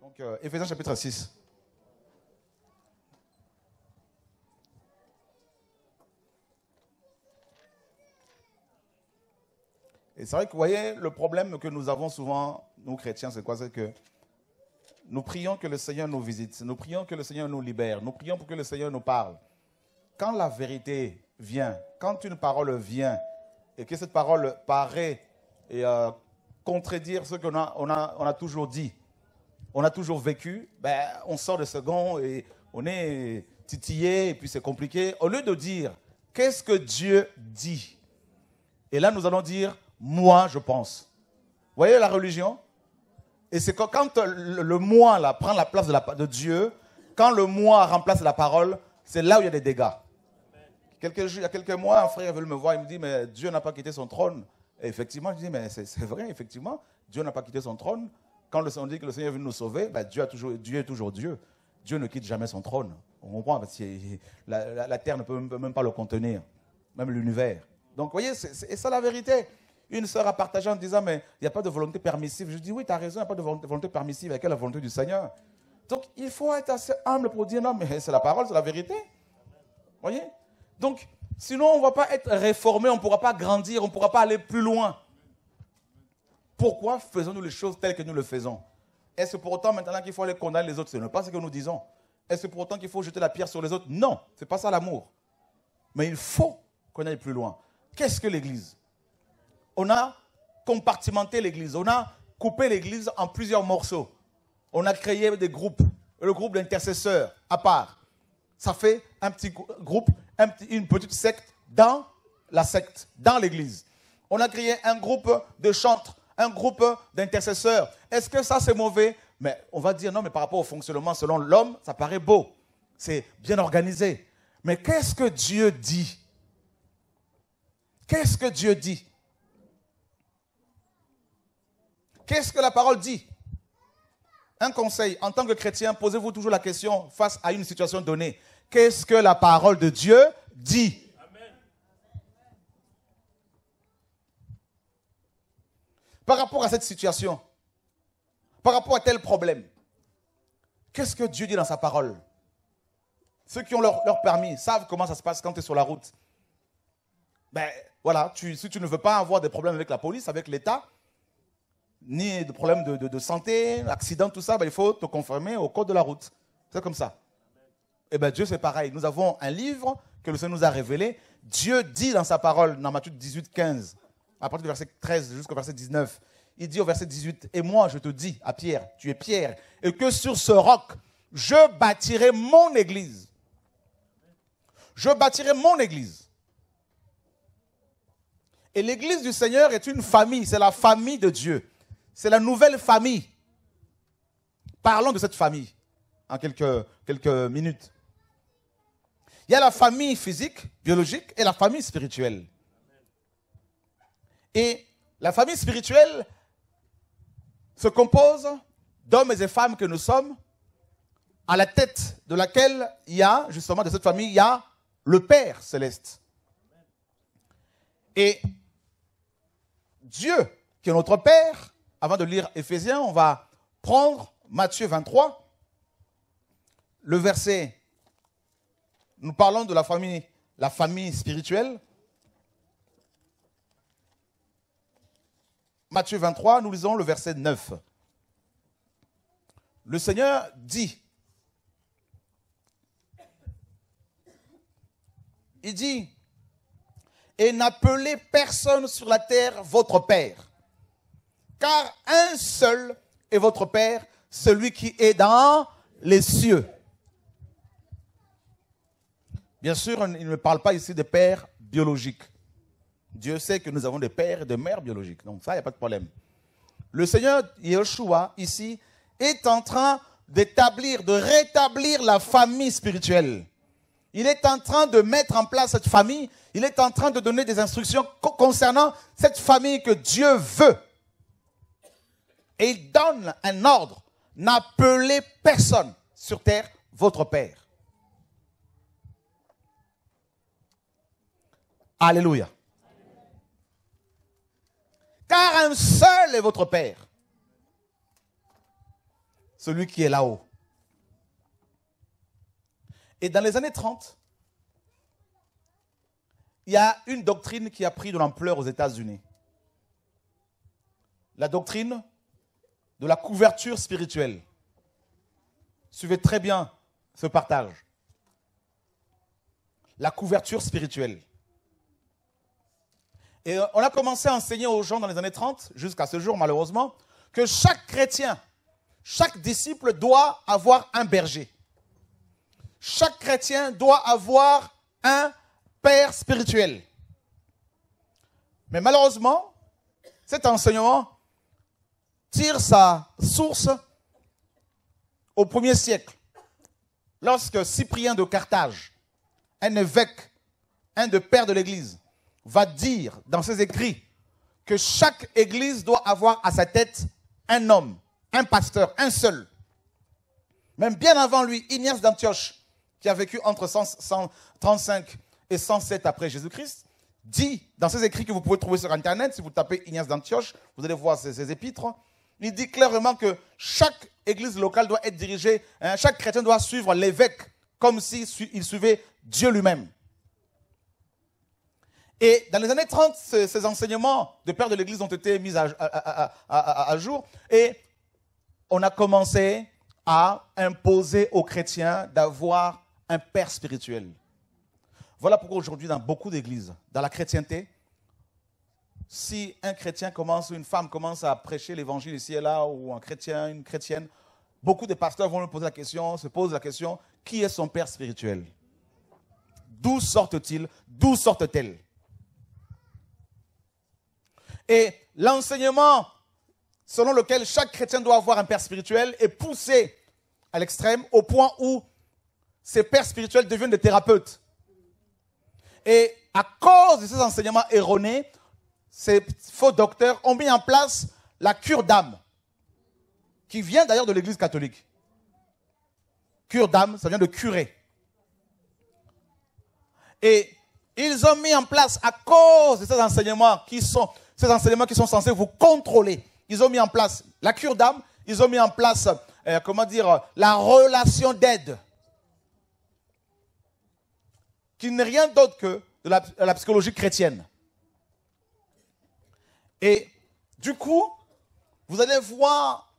Donc, euh, Éphésiens chapitre 6. Et c'est vrai que vous voyez, le problème que nous avons souvent, nous chrétiens, c'est quoi? C'est que nous prions que le Seigneur nous visite, nous prions que le Seigneur nous libère, nous prions pour que le Seigneur nous parle. Quand la vérité vient, quand une parole vient, et que cette parole paraît et, euh, contredire ce qu'on a, on a, toujours dit, on a toujours vécu, ben, on sort de ce gond et on est titillé et puis c'est compliqué. Au lieu de dire, qu'est-ce que Dieu dit? Et là, nous allons dire, moi, je pense. Vous voyez la religion? Et c'est quand, quand le, moi prend la place de, la, de Dieu, quand le moi remplace la parole, c'est là où il y a des dégâts. Il y a quelques mois, un frère est venu me voir, il me dit, mais Dieu n'a pas quitté son trône. Et effectivement, je dis, mais c'est vrai, effectivement, Dieu n'a pas quitté son trône. Quand on dit que le Seigneur est venu nous sauver, ben, Dieu, toujours, Dieu est toujours Dieu. Dieu ne quitte jamais son trône. On comprend, parce que la, terre ne peut, même pas le contenir, même l'univers. Donc, vous voyez, c'est ça la vérité. Une sœur a partagé en disant, mais il n'y a pas de volonté permissive. Je dis, oui, tu as raison, il n'y a pas de volonté, permissive. Avec la volonté du Seigneur? Donc, il faut être assez humble pour dire, non, mais c'est la parole, c'est la vérité. voyez? Donc, sinon, on ne va pas être réformé, on ne pourra pas grandir, on ne pourra pas aller plus loin. Pourquoi faisons-nous les choses telles que nous le faisons? Est-ce pour autant maintenant qu'il faut aller condamner les autres? Ce n'est pas ce que nous disons. Est-ce pour autant qu'il faut jeter la pierre sur les autres? Non, ce n'est pas ça l'amour. Mais il faut qu'on aille plus loin. Qu'est-ce que l'Église? On a compartimenté l'Église, on a coupé l'Église en plusieurs morceaux. On a créé des groupes, le groupe d'intercesseurs à part. Ça fait un petit grou- groupe, une petite secte dans la secte, dans l'Église. On a créé un groupe de chantres, un groupe d'intercesseurs. Est-ce que ça c'est mauvais? Mais on va dire non, mais par rapport au fonctionnement selon l'homme, ça paraît beau. C'est bien organisé. Mais qu'est-ce que Dieu dit? Qu'est-ce que Dieu dit? Qu'est-ce que la parole dit? Un conseil, en tant que chrétien, posez-vous toujours la question face à une situation donnée. Qu'est-ce que la parole de Dieu dit? Par rapport à cette situation, par rapport à tel problème, qu'est-ce que Dieu dit dans sa parole? Ceux qui ont leur, permis savent comment ça se passe quand tu es sur la route. Ben voilà, tu- si tu ne veux pas avoir des problèmes avec la police, avec l'État, ni de problèmes de santé, accident, tout ça, ben, il faut te conformer au code de la route. C'est comme ça. Et bien Dieu, c'est pareil. Nous avons un livre que le Seigneur nous a révélé. Dieu dit dans sa parole, dans Matthieu 18, 15, à partir du verset 13 jusqu'au verset 19, il dit au verset 18, Et moi, je te dis à Pierre, tu es Pierre, et que sur ce roc, je bâtirai mon église. Je bâtirai mon église. Et l'église du Seigneur est une famille, c'est la famille de Dieu. C'est la nouvelle famille. Parlons de cette famille en quelques, quelques minutes. Il y a la famille physique, biologique, et la famille spirituelle. Et la famille spirituelle se compose d'hommes et femmes que nous sommes, à la tête de laquelle il y a, justement, de cette famille, il y a le Père céleste. Et Dieu, qui est notre Père, avant de lire Éphésiens, on va prendre Matthieu 23, le verset. Nous parlons de la famille, la famille spirituelle. Matthieu 23, nous lisons le verset 9. Le Seigneur dit, il dit, et n'appelez personne sur la terre votre Père, car un seul est votre Père, celui qui est dans les cieux. Bien sûr, il ne parle pas ici de pères biologiques. Dieu sait que nous avons des pères et des mères biologiques. Donc ça, il n'y a pas de problème. Le Seigneur Yeshua, ici, est en train d'établir, de rétablir la famille spirituelle. Il est en train de mettre en place cette famille. Il est en train de donner des instructions co- concernant cette famille que Dieu veut. Et il donne un ordre. N'appelez personne sur terre votre Père. Alléluia. Car un seul est votre Père, celui qui est là-haut. Et dans les années 30, il y a une doctrine qui a pris de l'ampleur aux États-Unis. La doctrine de la couverture spirituelle. Suivez très bien ce partage. La couverture spirituelle. Et on a commencé à enseigner aux gens dans les années 30, jusqu'à ce jour malheureusement, que chaque chrétien, chaque disciple doit avoir un berger. Chaque chrétien doit avoir un père spirituel. Mais malheureusement, cet enseignement tire sa source au premier siècle, lorsque Cyprien de Carthage, un évêque, un de pères de l'Église, va dire dans ses écrits que chaque Église doit avoir à sa tête un homme, un pasteur, un seul. Même bien avant lui, Ignace d'Antioche, qui a vécu entre 135 et 107 après Jésus-Christ, dit dans ses écrits que vous pouvez trouver sur Internet, si vous tapez Ignace d'Antioche, vous allez voir ses, épîtres, il dit clairement que chaque église locale doit être dirigée, hein, chaque chrétien doit suivre l'évêque comme s'il suivait Dieu lui-même. Et dans les années 30, ces, enseignements de père de l'Église ont été mis à, jour. Et on a commencé à imposer aux chrétiens d'avoir un père spirituel. Voilà pourquoi aujourd'hui, dans beaucoup d'églises, dans la chrétienté, si un chrétien commence, une femme commence à prêcher l'évangile ici et là, ou un chrétien, une chrétienne, beaucoup de pasteurs vont lui poser la question, se posent la question, qui est son père spirituel? D'où sortent-ils? D'où sortent-elles? Et l'enseignement selon lequel chaque chrétien doit avoir un père spirituel est poussé à l'extrême au point où ces pères spirituels deviennent des thérapeutes. Et à cause de ces enseignements erronés, ces faux docteurs ont mis en place la cure d'âme, qui vient d'ailleurs de l'Église catholique. Cure d'âme, ça vient de curer. Et ils ont mis en place, à cause de ces enseignements qui sont, ces enseignements qui sont censés vous contrôler, ils ont mis en place la cure d'âme, ils ont mis en place, euh, comment dire, la relation d'aide qui n'est rien d'autre que la, psychologie chrétienne. Et du coup, vous allez voir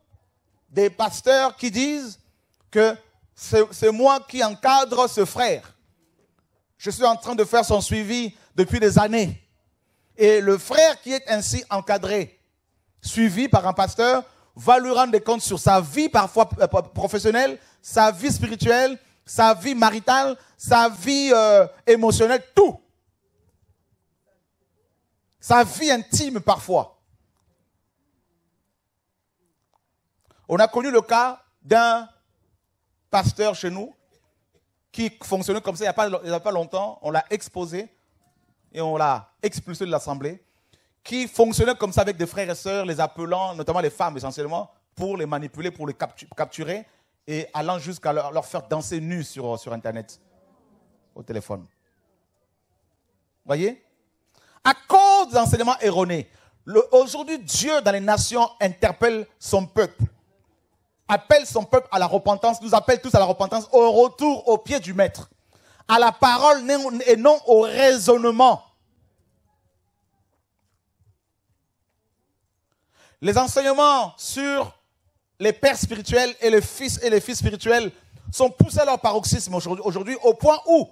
des pasteurs qui disent que c'est moi qui encadre ce frère. Je suis en train de faire son suivi depuis des années. Et le frère qui est ainsi encadré, suivi par un pasteur, va lui rendre des comptes sur sa vie parfois euh, professionnelle, sa vie spirituelle, sa vie maritale, sa vie euh, émotionnelle, tout. Sa vie intime parfois. On a connu le cas d'un pasteur chez nous qui fonctionnait comme ça il n'y a, pas longtemps. On l'a exposé et on l'a expulsé de l'assemblée. Qui fonctionnait comme ça avec des frères et sœurs, les appelant, notamment les femmes essentiellement, pour les manipuler, pour les capturer et allant jusqu'à leur, faire danser nus sur, sur Internet, au téléphone. Voyez? À cause d'enseignements erronés, aujourd'hui, Dieu dans les nations interpelle son peuple, appelle son peuple à la repentance, nous appelle tous à la repentance, au retour au pied du Maître, à la parole et non au raisonnement. Les enseignements sur les pères spirituels et les fils et les fils spirituels sont poussés à leur paroxysme aujourd'hui, au point où,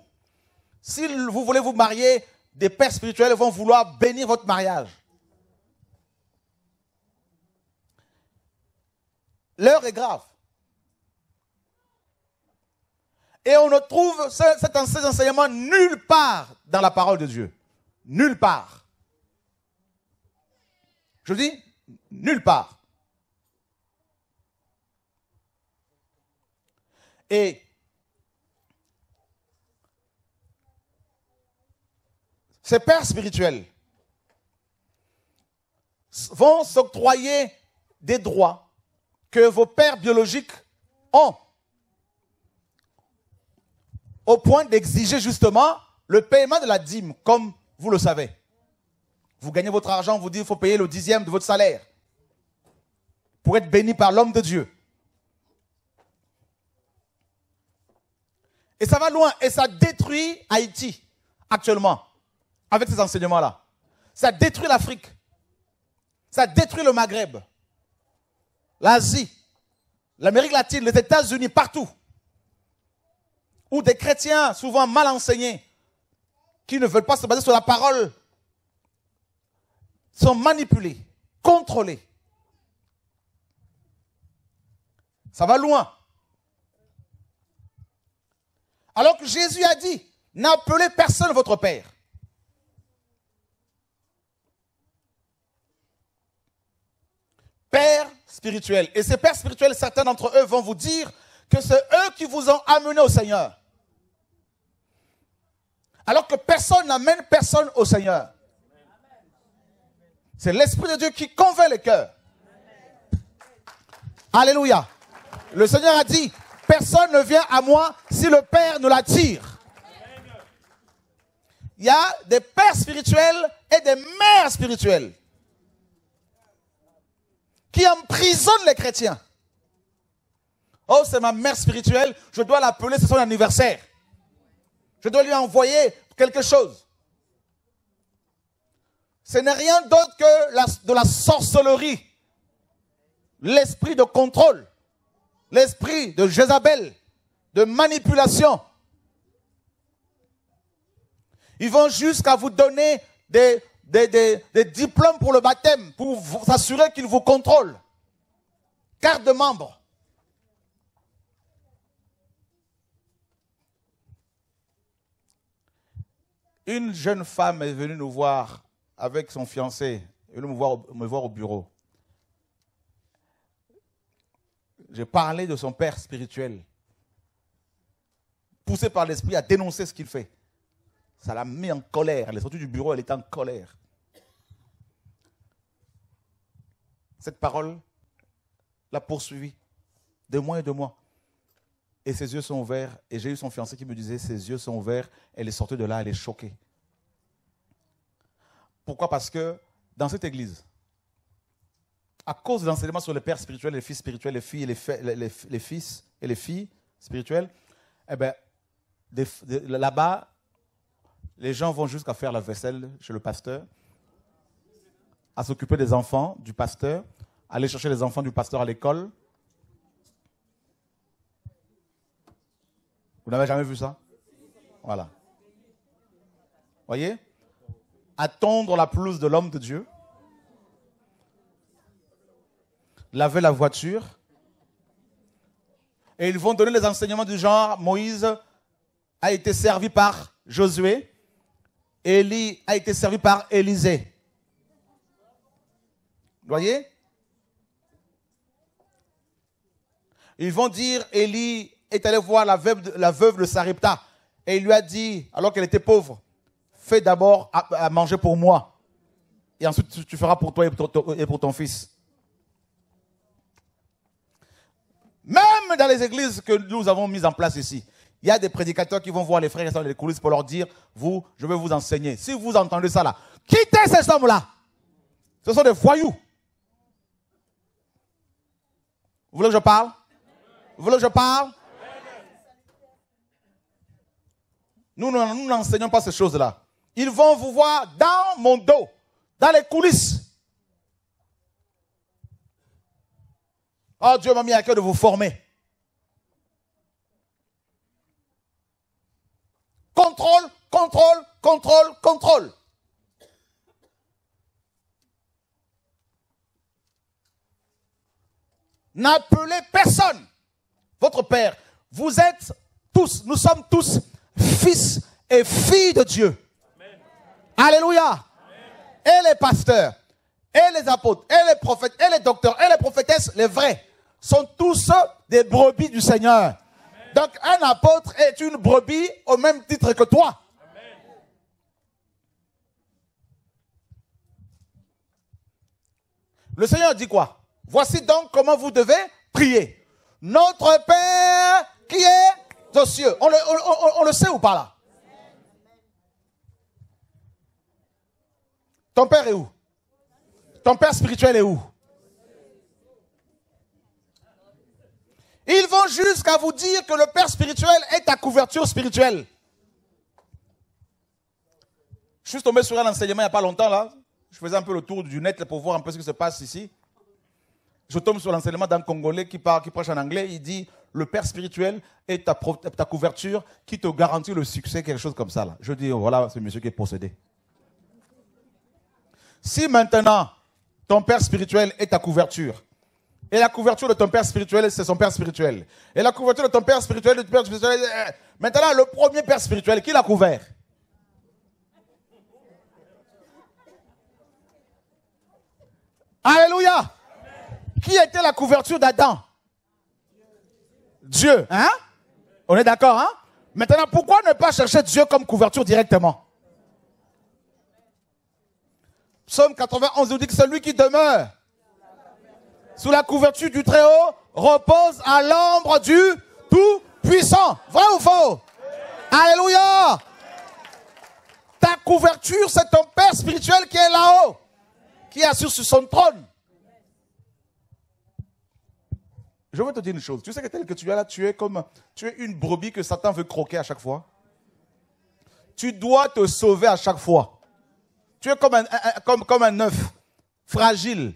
si vous voulez vous marier, des pères spirituels vont vouloir bénir votre mariage. L'heure est grave. Et on ne trouve cet enseignement nulle part dans la parole de Dieu. Nulle part. Je dis, nulle part. Et ces pères spirituels vont s'octroyer des droits que vos pères biologiques ont, au point d'exiger justement le paiement de la dîme, comme Vous le savez. Vous gagnez votre argent, vous dites qu'il faut payer le dixième de votre salaire pour être béni par l'homme de Dieu. Et ça va loin et ça détruit Haïti actuellement avec ces enseignements-là. Ça détruit l'Afrique. Ça détruit le Maghreb, l'Asie, l'Amérique latine, les États-Unis, partout. Où des chrétiens, souvent mal enseignés, qui ne veulent pas se baser sur la parole, sont manipulés, contrôlés. Ça va loin. Alors que Jésus a dit, n'appelez personne votre Père. Père spirituel. Et ces pères spirituels, certains d'entre eux vont vous dire que c'est eux qui vous ont amené au Seigneur. Alors que personne n'amène personne au Seigneur. C'est l'Esprit de Dieu qui convainc les cœurs. Alléluia. Le Seigneur a dit, personne ne vient à moi si le Père ne l'attire. Il y a des pères spirituels et des mères spirituelles qui emprisonnent les chrétiens. Oh, c'est ma mère spirituelle, je dois l'appeler, c'est son anniversaire. Je dois lui envoyer quelque chose. Ce n'est rien d'autre que de la sorcellerie. L'esprit de contrôle. L'esprit de Jézabel. De manipulation. Ils vont jusqu'à vous donner des, diplômes pour le baptême, pour s'assurer qu'ils vous contrôlent. Carte de membre. Une jeune femme est venue nous voir avec son fiancé, est me voir, me voir au bureau. J'ai parlé de son père spirituel, poussé par l'esprit à dénoncer ce qu'il fait. Ça l'a mis en colère. Elle est sortie du bureau, elle était en colère. Cette parole l'a poursuivie de mois et de mois. Et ses yeux sont ouverts. Et j'ai eu son fiancé qui me disait, ses yeux sont ouverts. Elle est sortie de là, elle est choquée. Pourquoi? Parce que dans cette église, à cause de l'enseignement sur les pères spirituels, les fils spirituels, les filles et les, les, fils et les filles spirituelles, eh ben, là-bas, les gens vont jusqu'à faire la vaisselle chez le pasteur, à s'occuper des enfants du pasteur, aller chercher les enfants du pasteur à l'école. Vous n'avez jamais vu ça? Voilà. Voyez? Attendre la pelouse de l'homme de Dieu. Laver la voiture. Et ils vont donner les enseignements du genre Moïse a été servi par Josué. Élie a été servi par Élisée. Vous voyez? Ils vont dire, Élie est allé voir la veuve, la veuve de Sarepta et il lui a dit, alors qu'elle était pauvre, fais d'abord à, manger pour moi et ensuite tu, feras pour toi et pour, ton, fils. Même dans les églises que nous avons mises en place ici, il y a des prédicateurs qui vont voir les frères et sœurs dans les coulisses pour leur dire, vous, je vais vous enseigner. Si vous entendez ça là, quittez ces hommes-là. Ce sont des voyous. Vous voulez que je parle? Vous voulez que je parle? Nous n'enseignons pas ces choses-là. Ils vont vous voir dans mon dos, dans les coulisses. Oh, Dieu m'a mis à cœur de vous former. Contrôle, contrôle, contrôle, contrôle. N'appelez personne votre Père. Vous êtes tous, nous sommes tous fils et filles de Dieu. Alléluia. Et les pasteurs, et les apôtres, et les prophètes, et les docteurs, et les prophétesses, les vrais, sont tous des brebis du Seigneur. Donc un apôtre est une brebis au même titre que toi. Le Seigneur dit quoi? Voici donc comment vous devez prier. Notre Père qui est aux cieux. On le, on, le sait ou pas là? Ton père est où? Ton père spirituel est où? Ils vont jusqu'à vous dire que le père spirituel est ta couverture spirituelle. Je suis tombé sur un enseignement il n'y a pas longtemps là. Je faisais un peu le tour du net pour voir un peu ce qui se passe ici. Je tombe sur l'enseignement d'un Congolais qui, parle, qui prêche en anglais. Il dit le père spirituel est ta, couverture qui te garantit le succès, quelque chose comme ça. Là. Je dis, oh, voilà ce monsieur qui est possédé. Si maintenant ton père spirituel est ta couverture, et la couverture de ton père spirituel, c'est son père spirituel, et la couverture de ton père spirituel, de ton père spirituel, euh, maintenant le premier père spirituel, qui l'a couvert? Alléluia. Qui était la couverture d'Adam? Dieu. Hein? On est d'accord, hein? Maintenant, pourquoi ne pas chercher Dieu comme couverture directement? Psaume 91 nous dit que celui qui demeure sous la couverture du Très-Haut repose à l'ombre du Tout-Puissant. Vrai ou faux? Alléluia Ta couverture, c'est ton Père spirituel qui est là-haut, qui assure sur son trône. Je veux te dire une chose. Tu sais que tel que tu es là, tu es comme tu es une brebis que Satan veut croquer à chaque fois. Tu dois te sauver à chaque fois. Tu es comme un, comme, comme un œuf, fragile.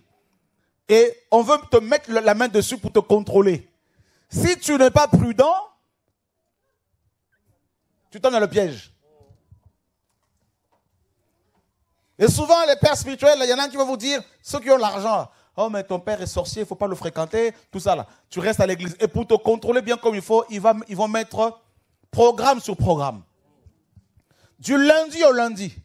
Et on veut te mettre la main dessus pour te contrôler. Si tu n'es pas prudent, tu tombes dans le piège. Et souvent, les pères spirituels, il y en a qui vont vous dire, ceux qui ont l'argent, Oh, mais ton père est sorcier, il ne faut pas le fréquenter, tout ça là. Tu restes à l'église. Et pour te contrôler bien comme il faut, ils, vont mettre programme sur programme. Du lundi au lundi.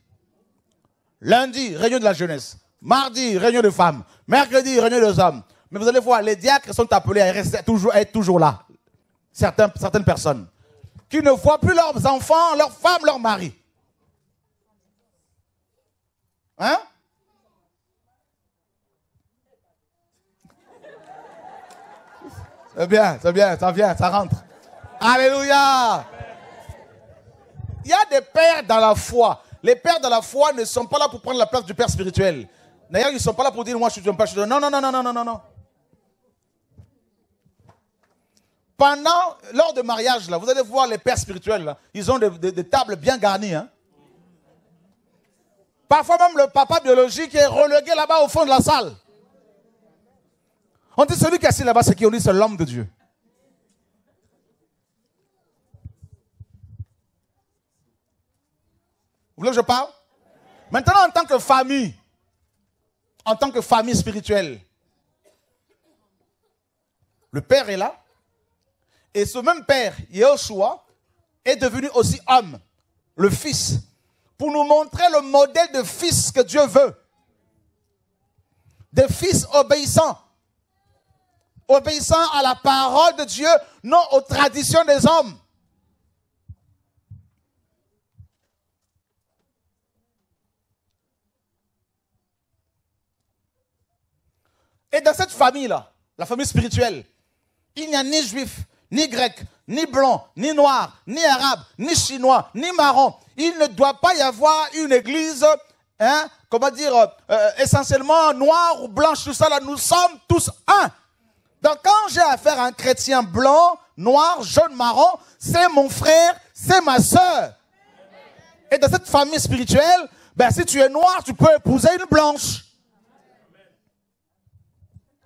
Lundi, réunion de la jeunesse. Mardi, réunion de femmes. Mercredi, réunion des hommes. Mais vous allez voir, les diacres sont appelés à, rester toujours, être toujours là. Certaines personnes. Qui ne voient plus leurs enfants, leurs femmes, leurs maris. Hein? C'est bien, c'est bien, ça vient, ça rentre. Alléluia. Il y a des pères dans la foi. Les pères dans la foi ne sont pas là pour prendre la place du père spirituel. D'ailleurs, ils ne sont pas là pour dire moi je suis un père. Non, non, non, non, non, non, non, non. Pendant, lors de mariage, là, vous allez voir les pères spirituels, là, ils ont des, tables bien garnies. Hein. Parfois même le papa biologique est relégué là-bas au fond de la salle. On dit celui qui est assis là-bas, c'est qui? On dit c'est l'homme de Dieu. Vous voulez que je parle? Maintenant, en tant que famille, en tant que famille spirituelle, le Père est là. Et ce même Père, Yahushua, est devenu aussi homme, le Fils, pour nous montrer le modèle de fils que Dieu veut. Des fils obéissants, obéissant à la parole de Dieu, non aux traditions des hommes. Et dans cette famille-là, la famille spirituelle, il n'y a ni juif, ni grec, ni blanc, ni noir, ni arabe, ni chinois, ni marron. Il ne doit pas y avoir une église, hein, comment dire, euh, essentiellement noire ou blanche, tout ça là. Nous sommes tous un. Donc quand j'ai affaire à un chrétien blanc, noir, jaune, marron, c'est mon frère, c'est ma soeur. Et dans cette famille spirituelle, ben, si tu es noir, tu peux épouser une blanche.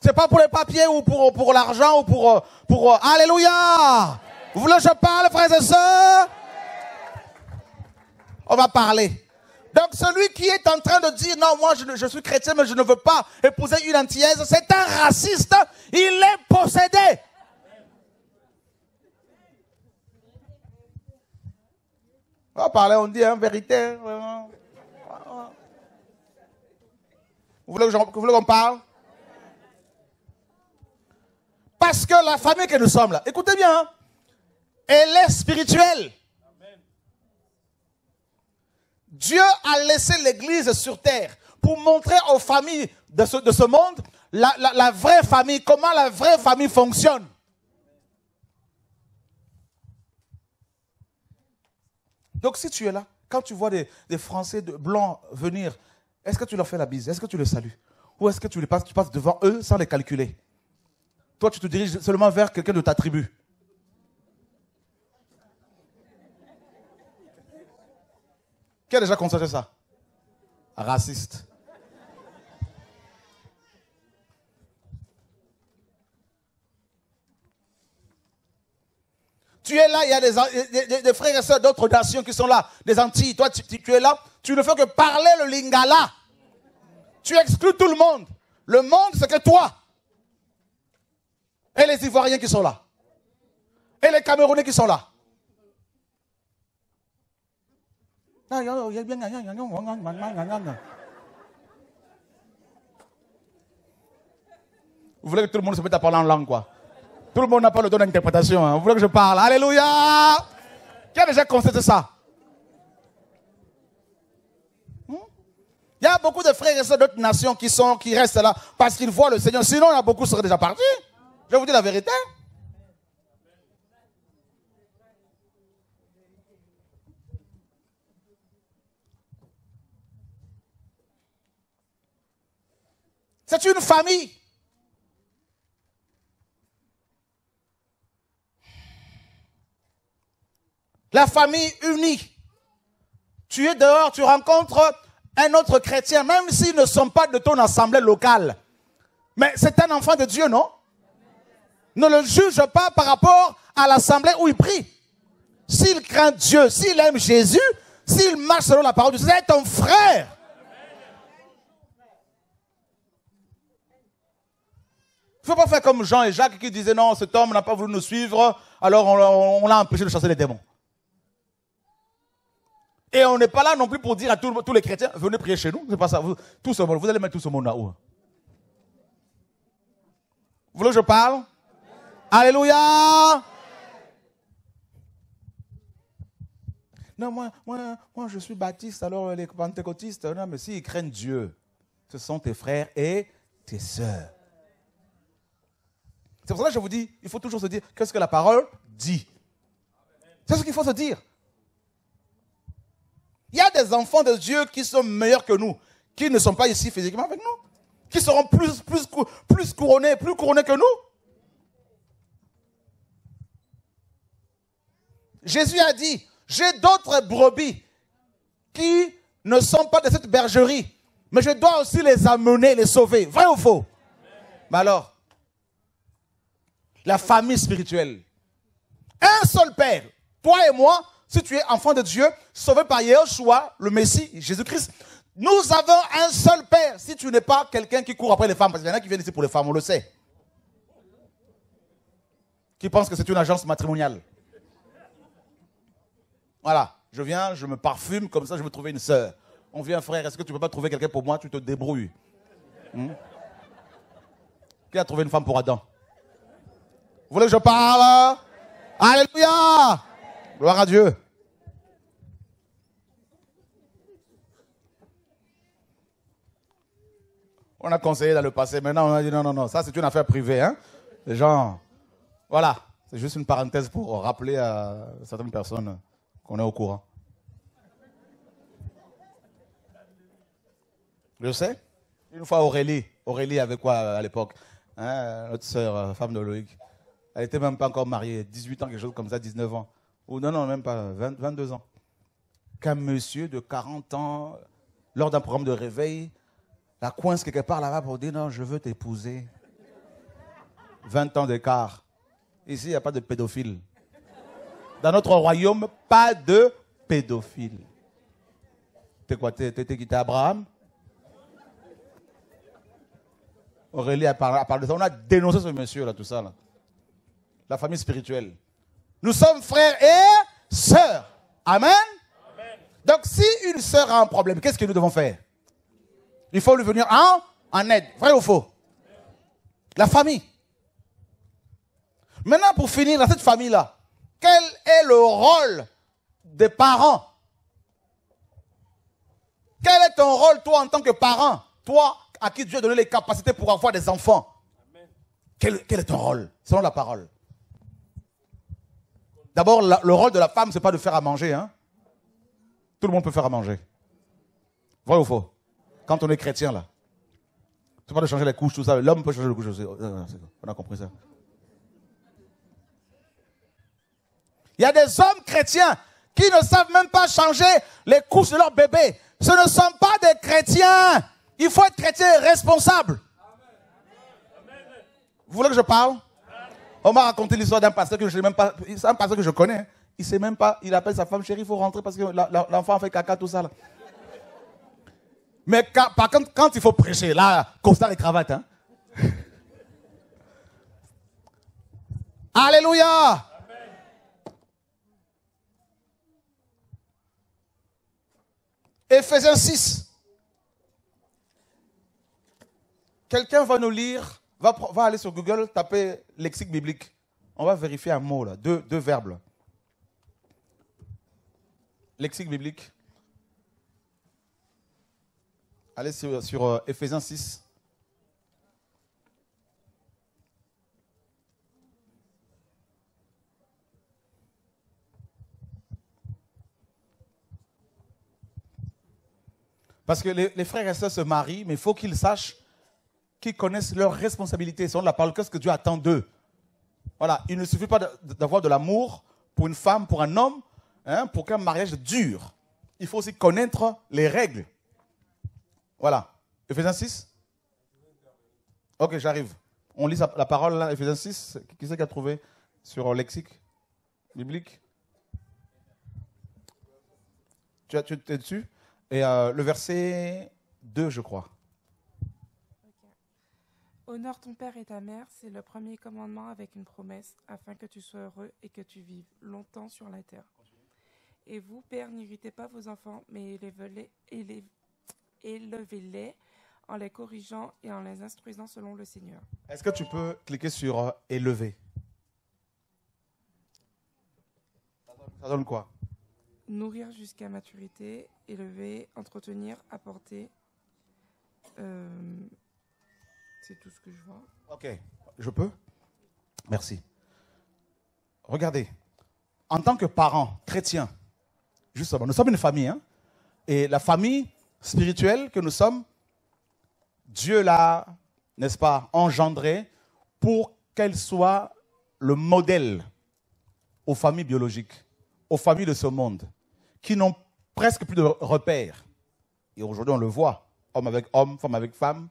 C'est pas pour les papiers ou pour, pour l'argent ou pour, pour, alléluia. Vous voulez que je parle, frères et sœurs? On va parler. Donc celui qui est en train de dire non, moi je, suis chrétien mais je ne veux pas épouser une antillaise, c'est un raciste, il est possédé. On va parler, on dit en hein, vérité. Vous voulez qu'on parle? Parce que la famille que nous sommes là, écoutez bien, hein, elle est spirituelle. Dieu a laissé l'Église sur terre pour montrer aux familles de ce, de ce monde la, vraie famille, comment la vraie famille fonctionne. Donc si tu es là, quand tu vois des, Français de blancs venir Est-ce que tu leur fais la bise? Est-ce que tu les salues? Ou est-ce que tu, les tu passes devant eux sans les calculer? Toi, tu te diriges seulement vers quelqu'un de ta tribu. Qui a déjà constaté ça? Raciste. Tu es là, il y a des, frères et sœurs d'autres nations qui sont là, des Antilles. Toi, tu, es là, tu ne fais que parler le lingala. Tu exclus tout le monde. Le monde, c'est que toi. Et les Ivoiriens qui sont là. Et les Camerounais qui sont là. Vous voulez que tout le monde se mette à parler en langue, quoi? Tout le monde n'a pas le don d'interprétation. Hein. Vous voulez que je parle? Alléluia Qui a déjà constaté ça? Hmm? Il y a beaucoup de frères et sœurs d'autres nations qui, sont, qui restent là parce qu'ils voient le Seigneur. Sinon, il y a beaucoup qui seraient déjà partis. Je vous dire la vérité. C'est une famille. La famille unie. Tu es dehors, tu rencontres un autre chrétien, même s'ils ne sont pas de ton assemblée locale. Mais c'est un enfant de Dieu, non? Ne le juge pas par rapport à l'assemblée où il prie. S'il craint Dieu, s'il aime Jésus, s'il marche selon la parole de Dieu, c'est ton frère. Il ne faut pas faire comme Jean et Jacques qui disaient non, cet homme n'a pas voulu nous suivre, alors on, l'a empêché de chasser les démons. Et on n'est pas là non plus pour dire à tous, les chrétiens, venez prier chez nous. C'est pas ça. Tout ce monde, vous allez mettre tout ce monde là-haut. Vous voulez que je parle? Alléluia Non, moi, moi, moi, je suis baptiste, alors les pentecôtistes, non, mais s'ils craignent Dieu, ce sont tes frères et tes sœurs. C'est pour ça que je vous dis, il faut toujours se dire, qu'est-ce que la parole dit? C'est ce qu'il faut se dire. Il y a des enfants de Dieu qui sont meilleurs que nous, qui ne sont pas ici physiquement avec nous, qui seront plus couronnés, plus couronnés que nous. Jésus a dit, j'ai d'autres brebis qui ne sont pas de cette bergerie, mais je dois aussi les amener, les sauver. Vrai ou faux? Mais alors, la famille spirituelle. Un seul Père, toi et moi, si tu es enfant de Dieu, sauvé par Yeshua, le Messie, Jésus-Christ, nous avons un seul Père. Si tu n'es pas quelqu'un qui court après les femmes, parce qu'il y en a qui viennent ici pour les femmes, on le sait. Qui pensent que c'est une agence matrimoniale. Voilà, je viens, je me parfume, comme ça je veux trouver une sœur. On vient, frère, est-ce que tu peux pas trouver quelqu'un pour moi? Tu te débrouilles. Hmm? Qui a trouvé une femme pour Adam? Vous voulez que je parle? Alléluia Gloire à Dieu. On a conseillé dans le passé. Maintenant, on a dit non, non, non, ça c'est une affaire privée. Hein? Les gens. Voilà. C'est juste une parenthèse pour rappeler à certaines personnes qu'on est au courant. Je sais. Une fois Aurélie. Aurélie avait quoi à l'époque hein? Notre sœur, euh, femme de Loïc. Elle n'était même pas encore mariée. 18 ans, quelque chose comme ça, 19 ans ou non, non, même pas 22 ans, qu'un monsieur de 40 ans, lors d'un programme de réveil, la coince quelque part là-bas pour dire non, je veux t'épouser. 20 ans d'écart. Ici, il n'y a pas de pédophile. Dans notre royaume, pas de pédophile. T'es quoi T'es quitté Abraham? Aurélie a parlé de ça. On a dénoncé ce monsieur là, tout ça là. La famille spirituelle. Nous sommes frères et sœurs. Amen. Donc si une sœur a un problème, qu'est-ce que nous devons faire? Il faut lui venir en, en aide. Vrai ou faux? La famille. Maintenant, pour finir, dans cette famille-là, quel est le rôle des parents? Quel est ton rôle, toi, en tant que parent? Toi, à qui Dieu a donné les capacités pour avoir des enfants quel, est ton rôle, selon la parole D'abord, le rôle de la femme, ce n'est pas de faire à manger. Hein. Tout le monde peut faire à manger. Vrai ou faux? Quand on est chrétien, là. C'est pas de changer les couches, tout ça. L'homme peut changer les couches aussi. On a compris ça. Il y a des hommes chrétiens qui ne savent même pas changer les couches de leur bébé. Ce ne sont pas des chrétiens. Il faut être chrétien responsable. Vous voulez que je parle? On m'a raconté l'histoire d'un pasteur que je même pas. C'est un pasteur que je connais. Il sait même pas. Il appelle sa femme chérie, il faut rentrer parce que l'enfant fait caca, tout ça. Mais par contre, quand il faut prêcher, là, costard et cravate. Hein? Alléluia. Ephésiens 6. Quelqu'un va nous lire, va, aller sur Google, taper lexique biblique. On va vérifier un mot là, deux, verbes. Lexique biblique. Allez sur, sur euh, Ephésiens 6. Parce que les, frères et sœurs se marient, mais il faut qu'ils sachent qu'ils connaissent leurs responsabilités. Selon la parole, qu'est-ce que Dieu attend d'eux? Voilà, il ne suffit pas d'avoir de l'amour pour une femme, pour un homme, hein, pour qu'un mariage dure. Il faut aussi connaître les règles. Voilà. Ephésiens 6 Ok, j'arrive. On lit la parole là, Ephésiens 6. Qui c'est qui a trouvé sur le lexique biblique? Tu, es dessus? Et euh, le verset 2, je crois. Honore ton père et ta mère, c'est le premier commandement avec une promesse, afin que tu sois heureux et que tu vives longtemps sur la terre. Et vous, pères, n'irritez pas vos enfants, mais élevez-les en les corrigeant et en les instruisant selon le Seigneur. Est-ce que tu peux cliquer sur euh, élever? Ça donne quoi? Nourrir jusqu'à maturité, élever, entretenir, apporter. Euh, c'est tout ce que je vois. Ok, je peux? Merci. Regardez, en tant que parents chrétiens, justement, nous sommes une famille, hein, et la famille spirituelle que nous sommes, Dieu l'a, n'est-ce pas, engendrée pour qu'elle soit le modèle aux familles biologiques, aux familles de ce monde qui n'ont presque plus de repères. Et aujourd'hui, on le voit, homme avec homme, femme avec femme.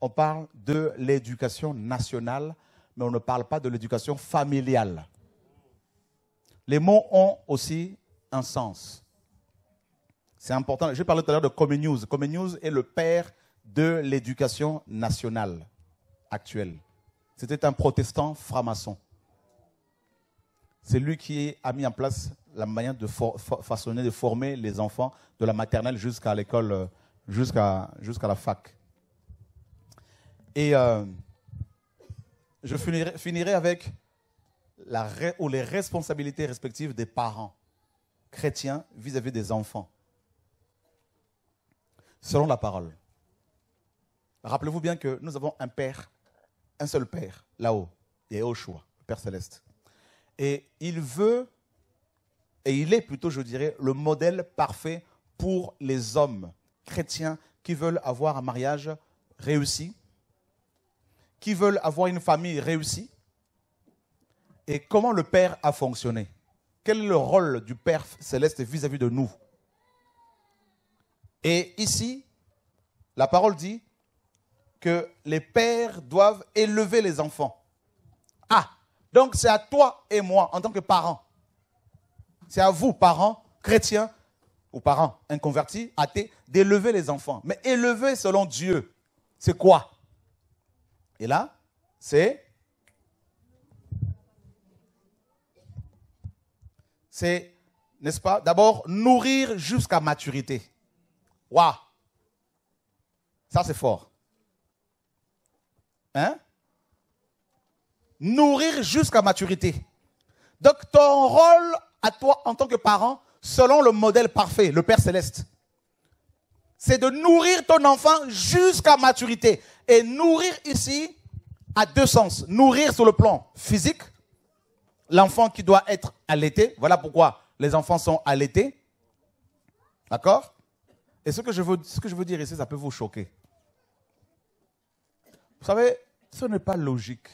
On parle de l'éducation nationale, mais on ne parle pas de l'éducation familiale. Les mots ont aussi un sens. C'est important. Je parlais tout à l'heure de Comenius. Comenius est le père de l'éducation nationale actuelle. C'était un protestant franc-maçon. C'est lui qui a mis en place la manière de façonner, de former les enfants de la maternelle jusqu'à l'école, euh, jusqu'à la fac. Et euh, je finirai, avec la, ou les responsabilités respectives des parents chrétiens vis-à-vis des enfants, selon la parole. Rappelez-vous bien que nous avons un Père, un seul Père, là-haut, choix, le Père céleste. Et il veut, et il est plutôt, je dirais, le modèle parfait pour les hommes chrétiens qui veulent avoir un mariage réussi, qui veulent avoir une famille réussie. Et comment le Père a fonctionné? Quel est le rôle du Père céleste vis-à-vis de nous? Et ici, la parole dit que les pères doivent élever les enfants. Ah, donc c'est à toi et moi, en tant que parents. C'est à vous, parents chrétiens ou parents inconvertis, athées, d'élever les enfants. Mais élever selon Dieu, c'est quoi? Et là, c'est... C'est, n'est-ce pas, d'abord nourrir jusqu'à maturité. Waouh Ça, c'est fort. Hein? Nourrir jusqu'à maturité. Donc ton rôle à toi en tant que parent, selon le modèle parfait, le Père céleste, c'est de nourrir ton enfant jusqu'à maturité. Et nourrir ici a deux sens. Nourrir sur le plan physique, l'enfant qui doit être allaité, voilà pourquoi les enfants sont allaités. D'accord? Et ce que, je veux, ce que je veux dire ici, ça peut vous choquer. Vous savez, ce n'est pas logique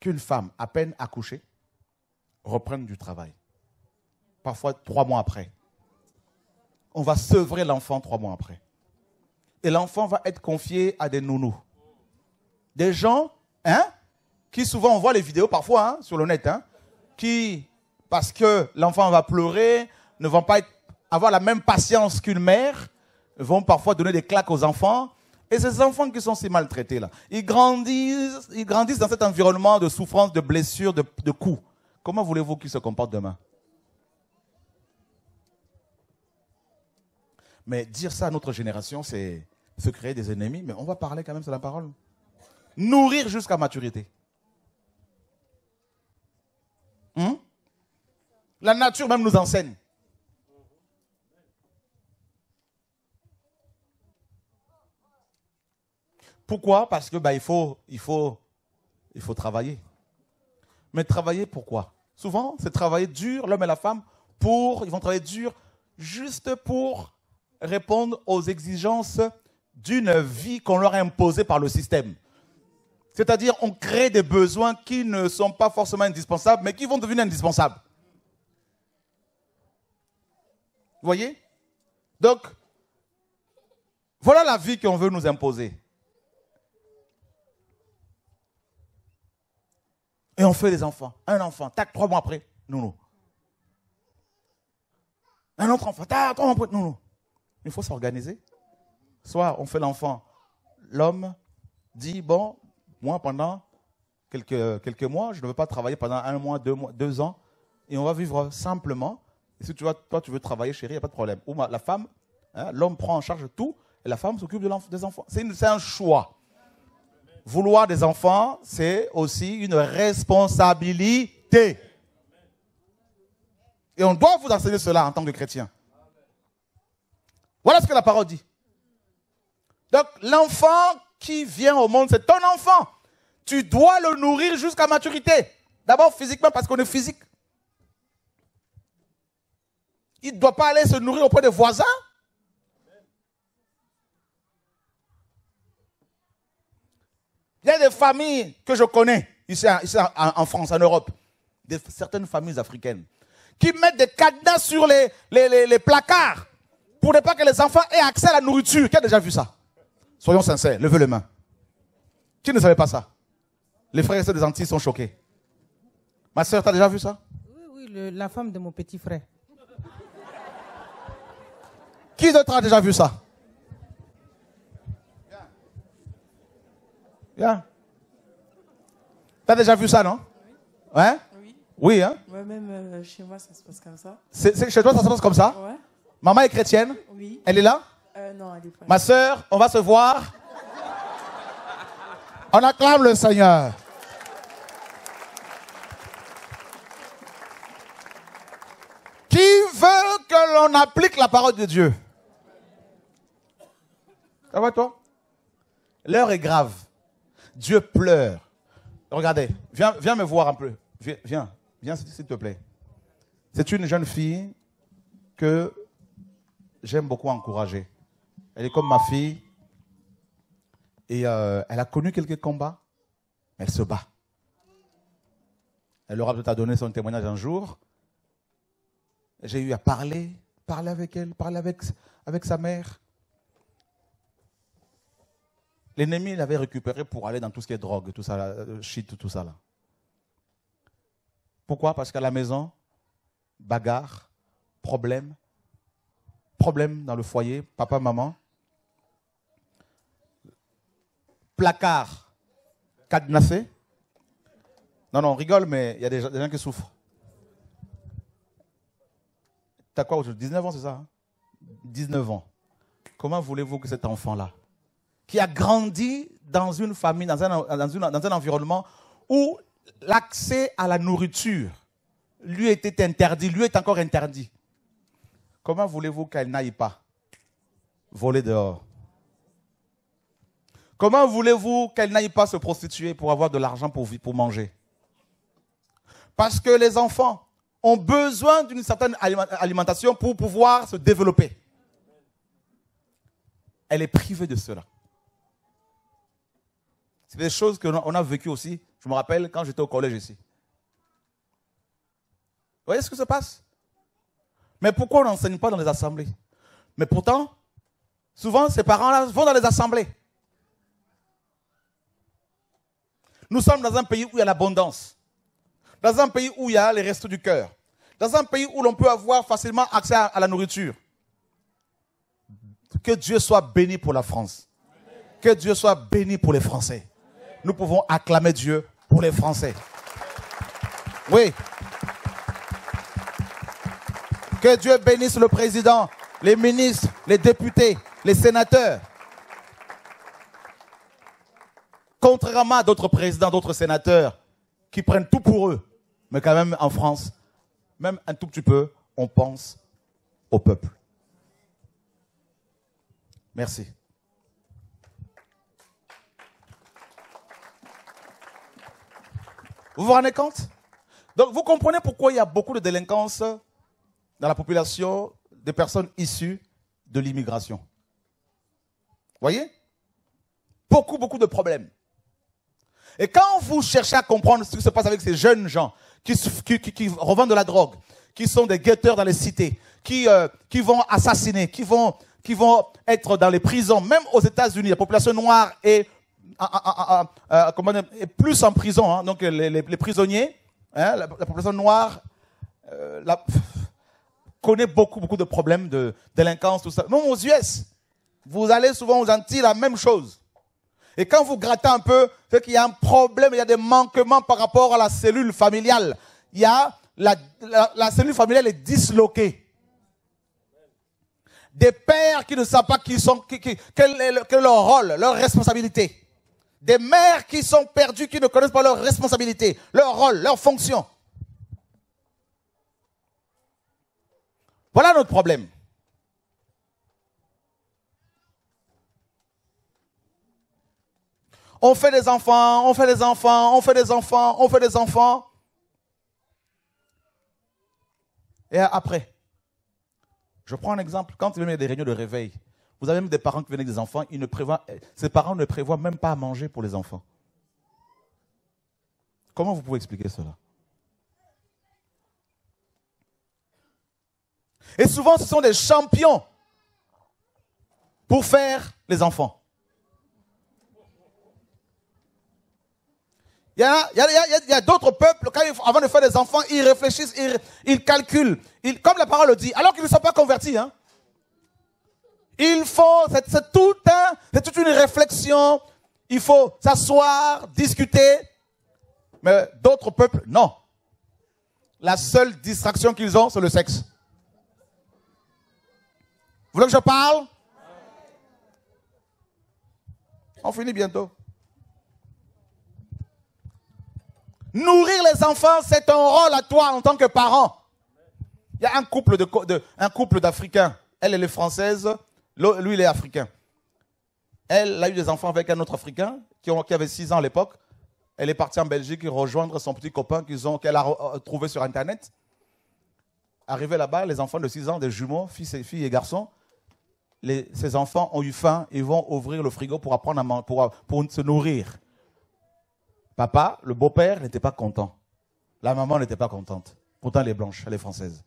qu'une femme, à peine accouchée, reprenne du travail. Parfois trois mois après. On va sevrer l'enfant trois mois après. Et l'enfant va être confié à des nounous. Des gens, hein, qui souvent, on voit les vidéos parfois hein, sur le net, hein, qui, parce que l'enfant va pleurer, ne vont pas avoir la même patience qu'une mère, vont parfois donner des claques aux enfants. Et ces enfants qui sont si maltraités là, ils grandissent, ils grandissent dans cet environnement de souffrance, de blessures, de coups. Comment voulez-vous qu'ils se comportent demain? Mais dire ça à notre génération, c'est se créer des ennemis. Mais on va parler quand même, c'est la parole. Nourrir jusqu'à maturité. Hum? La nature même nous enseigne. Pourquoi? Parce que bah, il faut travailler. Mais travailler pourquoi? Souvent, c'est travailler dur, l'homme et la femme, pour, ils vont travailler dur juste pour répondre aux exigences d'une vie qu'on leur a imposée par le système. C'est-à-dire, on crée des besoins qui ne sont pas forcément indispensables, mais qui vont devenir indispensables. Vous voyez? Donc, voilà la vie qu'on veut nous imposer. Et on fait des enfants. Un enfant, tac, trois mois après, nous. Un autre enfant, tac, trois mois après, nous. Il faut s'organiser. Soit on fait l'enfant. L'homme dit, bon, moi, pendant quelques, quelques mois, je ne veux pas travailler pendant un mois, deux, mois, deux ans, et on va vivre simplement. Et si tu vas, toi, tu veux travailler, chérie, il n'y a pas de problème. Ou la femme, hein, l'homme prend en charge tout, et la femme s'occupe de des enfants. C'est un choix. Vouloir des enfants, c'est aussi une responsabilité. Et on doit vous enseigner cela en tant que chrétien. Voilà ce que la parole dit. Donc l'enfant qui vient au monde, c'est ton enfant. Tu dois le nourrir jusqu'à maturité. D'abord physiquement parce qu'on est physique. Il ne doit pas aller se nourrir auprès des voisins. Il y a des familles que je connais ici, en, France, en Europe, certaines familles africaines, qui mettent des cadenas sur les, les, placards pour ne pas que les enfants aient accès à la nourriture. Qui a déjà vu ça? Soyons sincères, levez les mains. Qui ne savait pas ça? Les frères et sœurs des Antilles sont choqués. Ma soeur, tu as déjà vu ça? Oui, oui, la femme de mon petit frère. Qui d'autre a déjà vu ça? Bien. Tu as déjà vu ça, non? Oui. Oui, hein? Ouais, même euh, chez moi, ça se passe comme ça. C'est, chez toi, ça se passe comme ça? Ouais. Maman est chrétienne? Oui. Elle est là? Euh, non, elle est pas. Ma soeur, on va se voir. On acclame le Seigneur. Qui veut que l'on applique la parole de Dieu? Ça va toi? L'heure est grave. Dieu pleure. Regardez, viens, viens me voir un peu. Viens, viens, s'il te plaît. C'est une jeune fille que j'aime beaucoup encourager. Elle est comme ma fille. Et euh, elle a connu quelques combats. Elle se bat. Elle aura peut-être donné son témoignage un jour. J'ai eu à parler, parler avec elle, parler avec sa mère. L'ennemi l'avait récupéré pour aller dans tout ce qui est drogue, tout ça, euh, shit, tout ça là. Pourquoi? Parce qu'à la maison, bagarre, problème, problème dans le foyer, papa, maman, placard cadenassé. Non, non, on rigole, mais il y a des gens, qui souffrent. T'as quoi aujourd'hui? 19 ans, c'est ça 19 hein? ans. Comment voulez-vous que cet enfant-là, qui a grandi dans une famille, dans un, dans un environnement où l'accès à la nourriture lui était interdit, lui est encore interdit, comment voulez-vous qu'elle n'aille pas voler dehors? Comment voulez-vous qu'elle n'aille pas se prostituer pour avoir de l'argent pour, pour manger? Parce que les enfants ont besoin d'une certaine alimentation pour pouvoir se développer. elle est privée de cela. C'est des choses qu'on a vécues aussi. Je me rappelle quand j'étais au collège ici. Vous voyez ce qui se passe? Mais pourquoi on n'enseigne pas dans les assemblées? Mais pourtant, souvent, ces parents-là vont dans les assemblées. Nous sommes dans un pays où il y a l'abondance. Dans un pays où il y a les restes du cœur. Dans un pays où l'on peut avoir facilement accès à la nourriture. Que Dieu soit béni pour la France. Que Dieu soit béni pour les Français. Nous pouvons acclamer Dieu pour les Français. Oui. Que Dieu bénisse le président, les ministres, les députés, les sénateurs. Contrairement à d'autres présidents, d'autres sénateurs qui prennent tout pour eux, mais quand même en France, même un tout petit peu, on pense au peuple. Merci. Vous vous rendez compte? Donc vous comprenez pourquoi il y a beaucoup de délinquance dans la population des personnes issues de l'immigration? Voyez? Beaucoup, beaucoup de problèmes. Et quand vous cherchez à comprendre ce qui se passe avec ces jeunes gens qui, revendent de la drogue, qui sont des guetteurs dans les cités, qui, euh, vont assassiner, qui vont, qui vont être dans les prisons, même aux États-Unis, la population noire est, est plus en prison. Hein. donc les, prisonniers, hein, la, population noire euh, connaît beaucoup, beaucoup de problèmes de délinquance, tout ça. Même aux US, vous allez souvent aux Antilles, la même chose. Et quand vous grattez un peu, c'est qu'il y a un problème, il y a des manquements par rapport à la cellule familiale. Il y a la, cellule familiale est disloquée. Des pères qui ne savent pas qui sont, quel, est leur rôle, leur responsabilité. Des mères qui sont perdues, qui ne connaissent pas leur responsabilité, leur rôle, leur fonction. Voilà notre problème. On fait des enfants, on fait des enfants, on fait des enfants, on fait des enfants. Et après, je prends un exemple. Quand il y a des réunions de réveil, vous avez même des parents qui viennent avec des enfants, prévoient, ces parents ne prévoient même pas à manger pour les enfants. Comment vous pouvez expliquer cela? Et souvent, ce sont des champions pour faire les enfants. Il y a, d'autres peuples, avant de faire des enfants, ils réfléchissent, ils, calculent. comme la parole le dit, alors qu'ils ne sont pas convertis. Hein. Il faut, c'est tout c'est toute une réflexion. Il faut s'asseoir, discuter. Mais d'autres peuples, non. La seule distraction qu'ils ont, c'est le sexe. Vous voulez que je parle? On finit bientôt. Nourrir les enfants, c'est un rôle à toi en tant que parent. Il y a un couple de, un couple d'Africains. Elle, elle est française, lui, il est africain. Elle a eu des enfants avec un autre Africain qui, avait 6 ans à l'époque. Elle est partie en Belgique rejoindre son petit copain qu'elle a euh, trouvé sur Internet. Arrivé là-bas, les enfants de 6 ans, des jumeaux, filles et, et garçons, ces enfants ont eu faim et vont ouvrir le frigo pour apprendre à pour, pour se nourrir. Papa, le beau-père, n'était pas content. La maman n'était pas contente. Pourtant, elle est blanche, elle est française.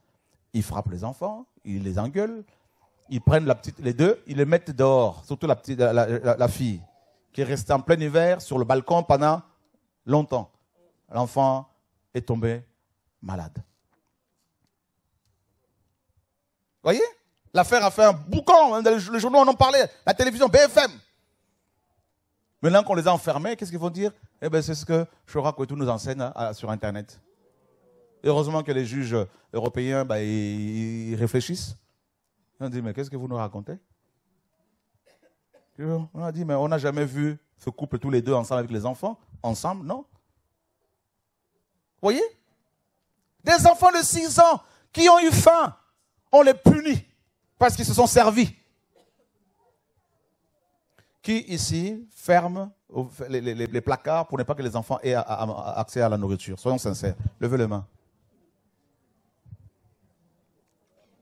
Ils frappent les enfants, ils les engueulent, ils prennent la petite, les deux, ils les mettent dehors, surtout la, petite, la, fille, qui est restée en plein hiver sur le balcon pendant longtemps. L'enfant est tombé malade. Voyez? L'affaire a fait un boucan, hein, les journaux en ont parlé, la télévision, BFM. Maintenant qu'on les a enfermés, qu'est-ce qu'ils vont dire? Eh bien, c'est ce que tout nous enseigne hein, sur Internet. Heureusement que les juges européens, bah, ils, réfléchissent. Ils ont dit, mais qu'est-ce que vous nous racontez? On a dit, mais on n'a jamais vu ce couple tous les deux ensemble avec les enfants. Ensemble, non? Vous voyez? Des enfants de 6 ans qui ont eu faim, on les punit parce qu'ils se sont servis. Qui ici ferme les, placards pour ne pas que les enfants aient accès à la nourriture? Soyons sincères. Levez les mains.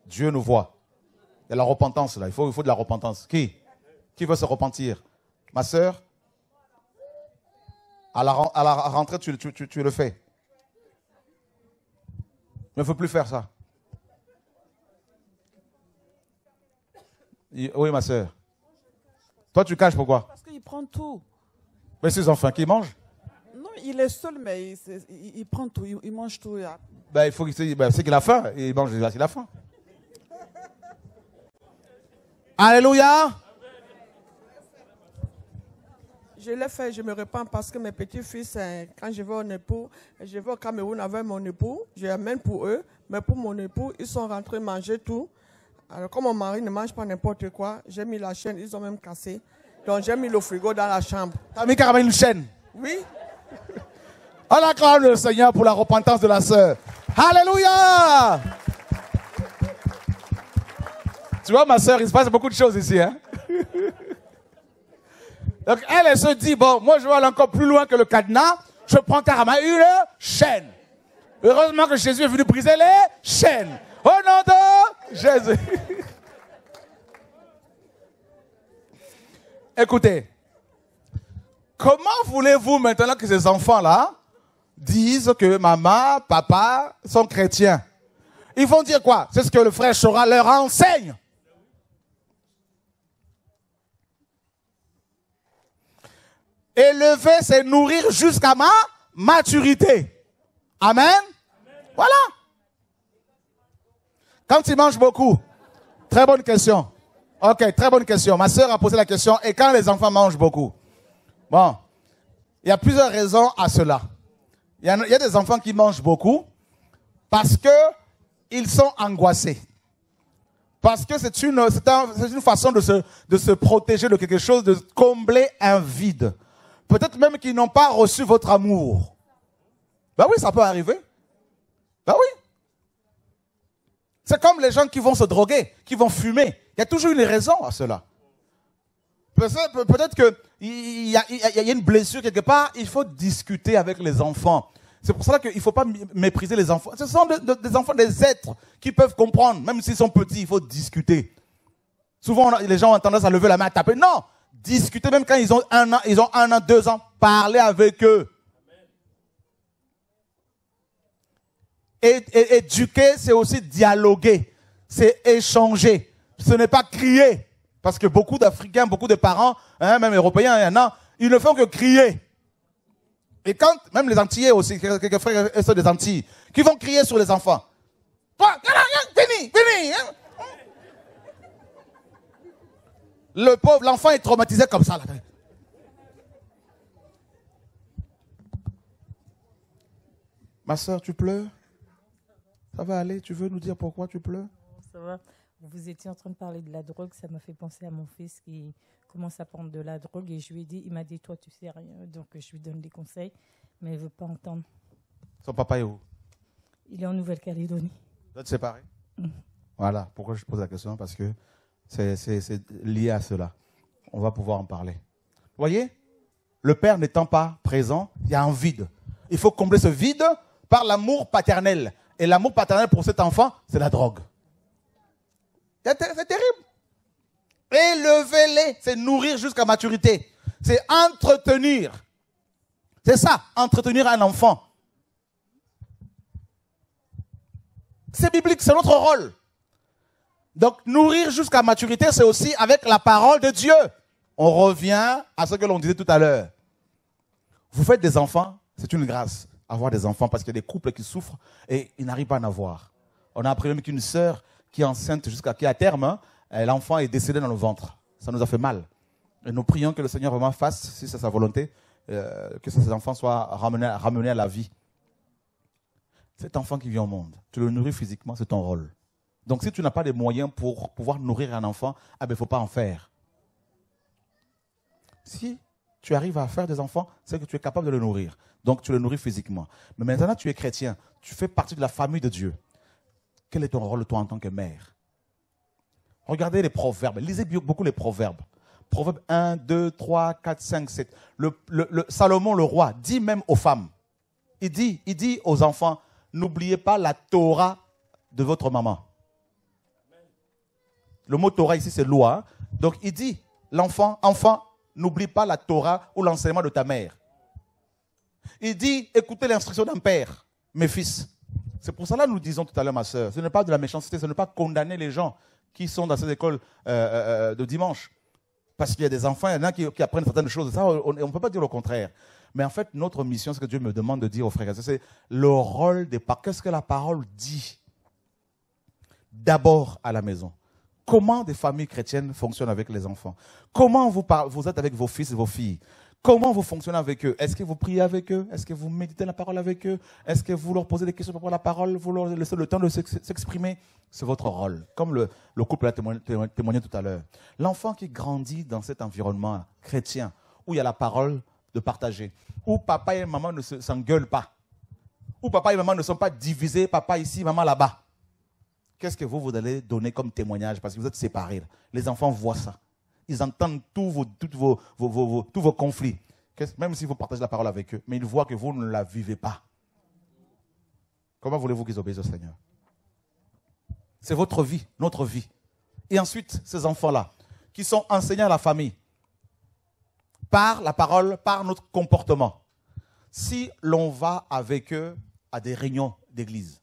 Dieu nous voit. Il y a la repentance là. Il faut, il faut de la repentance. Qui? Qui veut se repentir? Ma sœur? À la, à la rentrée, tu, tu- tu- tu le fais. Il ne faut plus faire ça. Oui, ma sœur. Toi, tu caches pourquoi? Parce qu'il prend tout. Mais ces enfants qui mangent? Non, il est seul, mais il, c'est- il- il prend tout. Il, il mange tout. ben, il faut qu'il ben, c'est qu'il a faim. Il mange, il a il a faim. Alléluia. Je l'ai fait, je me repens parce que mes petits-fils, euh, quand je vais au époux, je vais au Cameroun avec mon époux, je amène pour eux, mais pour mon époux, ils sont rentrés manger tout. Alors, comme mon mari ne mange pas n'importe quoi, j'ai mis la chaîne, ils ont même cassé. Donc, j'ai mis le frigo dans la chambre. T'as mis carrément une chaîne. Oui, On acclame le Seigneur pour la repentance de la sœur. Alléluia. Tu vois, ma sœur, il se passe beaucoup de choses ici. Hein? Donc, elle, elle se dit, bon, moi, je vais aller encore plus loin que le cadenas. Je prends carrément une chaîne. Heureusement que Jésus est venu briser les chaînes. Au nom de Jésus. Écoutez, comment voulez-vous maintenant que ces enfants-là disent que maman, papa sont chrétiens? Ils vont dire quoi? C'est ce que le frère Chora leur enseigne. Élever, c'est nourrir jusqu'à ma maturité. Amen. Voilà. Quand ils mangent beaucoup, très bonne question. Ok, très bonne question. Ma sœur a posé la question. Et quand les enfants mangent beaucoup Bon, il y a plusieurs raisons à cela. Il y, a, des enfants qui mangent beaucoup parce que ils sont angoissés. Parce que c'est une, façon de se protéger de quelque chose, de combler un vide. Peut-être même qu'ils n'ont pas reçu votre amour. Ben oui, ça peut arriver. Ben oui. C'est comme les gens qui vont se droguer, qui vont fumer. Il y a toujours une raison à cela. Peut-être peut- peut-être qu'il y, a- une blessure quelque part, il faut discuter avec les enfants. C'est pour cela qu'il ne faut pas mé- mépriser les enfants. Ce sont de- de- des enfants, des êtres qui peuvent comprendre, même s'ils sont petits, il faut discuter. Souvent, les gens ont tendance à lever la main, à taper. Non, discuter même quand ils ont un an, ils ont un an, deux ans, parler avec eux. Éduquer, c'est aussi dialoguer, c'est échanger. Ce n'est pas crier. Parce que beaucoup d'Africains, beaucoup de parents, hein, même Européens, il y en a, ils ne font que crier. Et quand, même les Antillais aussi, quelques frères et sœurs des Antilles, qui vont crier sur les enfants. Toi, fini, fini. hein. Le pauvre, l'enfant est traumatisé comme ça. Là. Ma soeur, tu pleures? Ça va aller? Tu veux nous dire pourquoi tu pleures? Ça va. Vous étiez en train de parler de la drogue, ça m'a fait penser à mon fils qui commence à prendre de la drogue et je lui ai dit, il m'a dit, toi tu sais rien, donc je lui donne des conseils, mais il veut pas entendre. Son papa est où? Il est en Nouvelle-Calédonie. Vous êtes séparés? Mm. Voilà, pourquoi je pose la question? Parce que c'est- lié à cela. On va pouvoir en parler. Vous voyez? Le père n'étant pas présent, il y a un vide. Il faut combler ce vide par l'amour paternel. Et l'amour paternel pour cet enfant, c'est la drogue. C'est ter- c'est terrible. Élever-les, c'est nourrir jusqu'à maturité. C'est entretenir. C'est ça, entretenir un enfant. C'est biblique, c'est notre rôle. Donc, nourrir jusqu'à maturité, c'est aussi avec la parole de Dieu. On revient à ce que l'on disait tout à l'heure. Vous faites des enfants, c'est une grâce, avoir des enfants, parce qu'il y a des couples qui souffrent et ils n'arrivent pas à en avoir. On a appris même qu'une sœur qui est enceinte jusqu'à qui à terme, hein, l'enfant est décédé dans le ventre. Ça nous a fait mal. Et nous prions que le Seigneur vraiment fasse, si c'est sa volonté, euh, que ces enfants soient ramenés, ramenés à la vie. Cet enfant qui vient au monde, tu le nourris physiquement, c'est ton rôle. Donc si tu n'as pas les moyens pour pouvoir nourrir un enfant, ah ben, il ne faut pas en faire. Si tu arrives à faire des enfants, c'est que tu es capable de le nourrir. Donc tu le nourris physiquement. Mais maintenant, tu es chrétien, tu fais partie de la famille de Dieu. Quel est ton rôle, toi, en tant que mère? Regardez les proverbes, lisez beaucoup les proverbes. Proverbes 1, 2, 3, 4, 5, 7. Le, le- le- Salomon, le roi, dit même aux femmes, il dit, il dit aux enfants, n'oubliez pas la Torah de votre maman. Le mot Torah ici, c'est loi. Donc il dit l'enfant, enfant, n'oublie pas la Torah ou l'enseignement de ta mère. Il dit, écoutez l'instruction d'un père, mes fils. C'est pour cela que nous disons tout à l'heure, ma soeur, ce n'est pas de la méchanceté, ce n'est pas condamner les gens qui sont dans cette école euh, euh, de dimanche. Parce qu'il y a des enfants, il y en a qui, apprennent certaines choses. Ça, on ne peut pas dire le contraire. Mais en fait, notre mission, ce que Dieu me demande de dire aux frères c'est le rôle des parents. Qu'est-ce que la parole dit D'abord à la maison? Comment des familles chrétiennes fonctionnent avec les enfants? Comment vous, êtes avec vos fils et vos filles? Comment vous fonctionnez avec eux? Est-ce que vous priez avec eux? Est-ce que vous méditez la parole avec eux? Est-ce que vous leur posez des questions pour la parole? Vous leur laissez le temps de s'exprimer? C'est votre rôle, comme le couple a témoigné, tout à l'heure. L'enfant qui grandit dans cet environnement chrétien, où il y a la parole de partager, où papa et maman ne s'engueulent pas, où papa et maman ne sont pas divisés, papa ici, maman là-bas. Qu'est-ce que vous, vous allez donner comme témoignage? Parce que vous êtes séparés. Les enfants voient ça ils entendent tous vos, tous vos conflits. Même si vous partagez la parole avec eux, mais ils voient que vous ne la vivez pas. Comment voulez-vous qu'ils obéissent au Seigneur? C'est votre vie, notre vie. Et ensuite, ces enfants-là, qui sont enseignés à la famille, par la parole, par notre comportement. Si l'on va avec eux à des réunions d'église,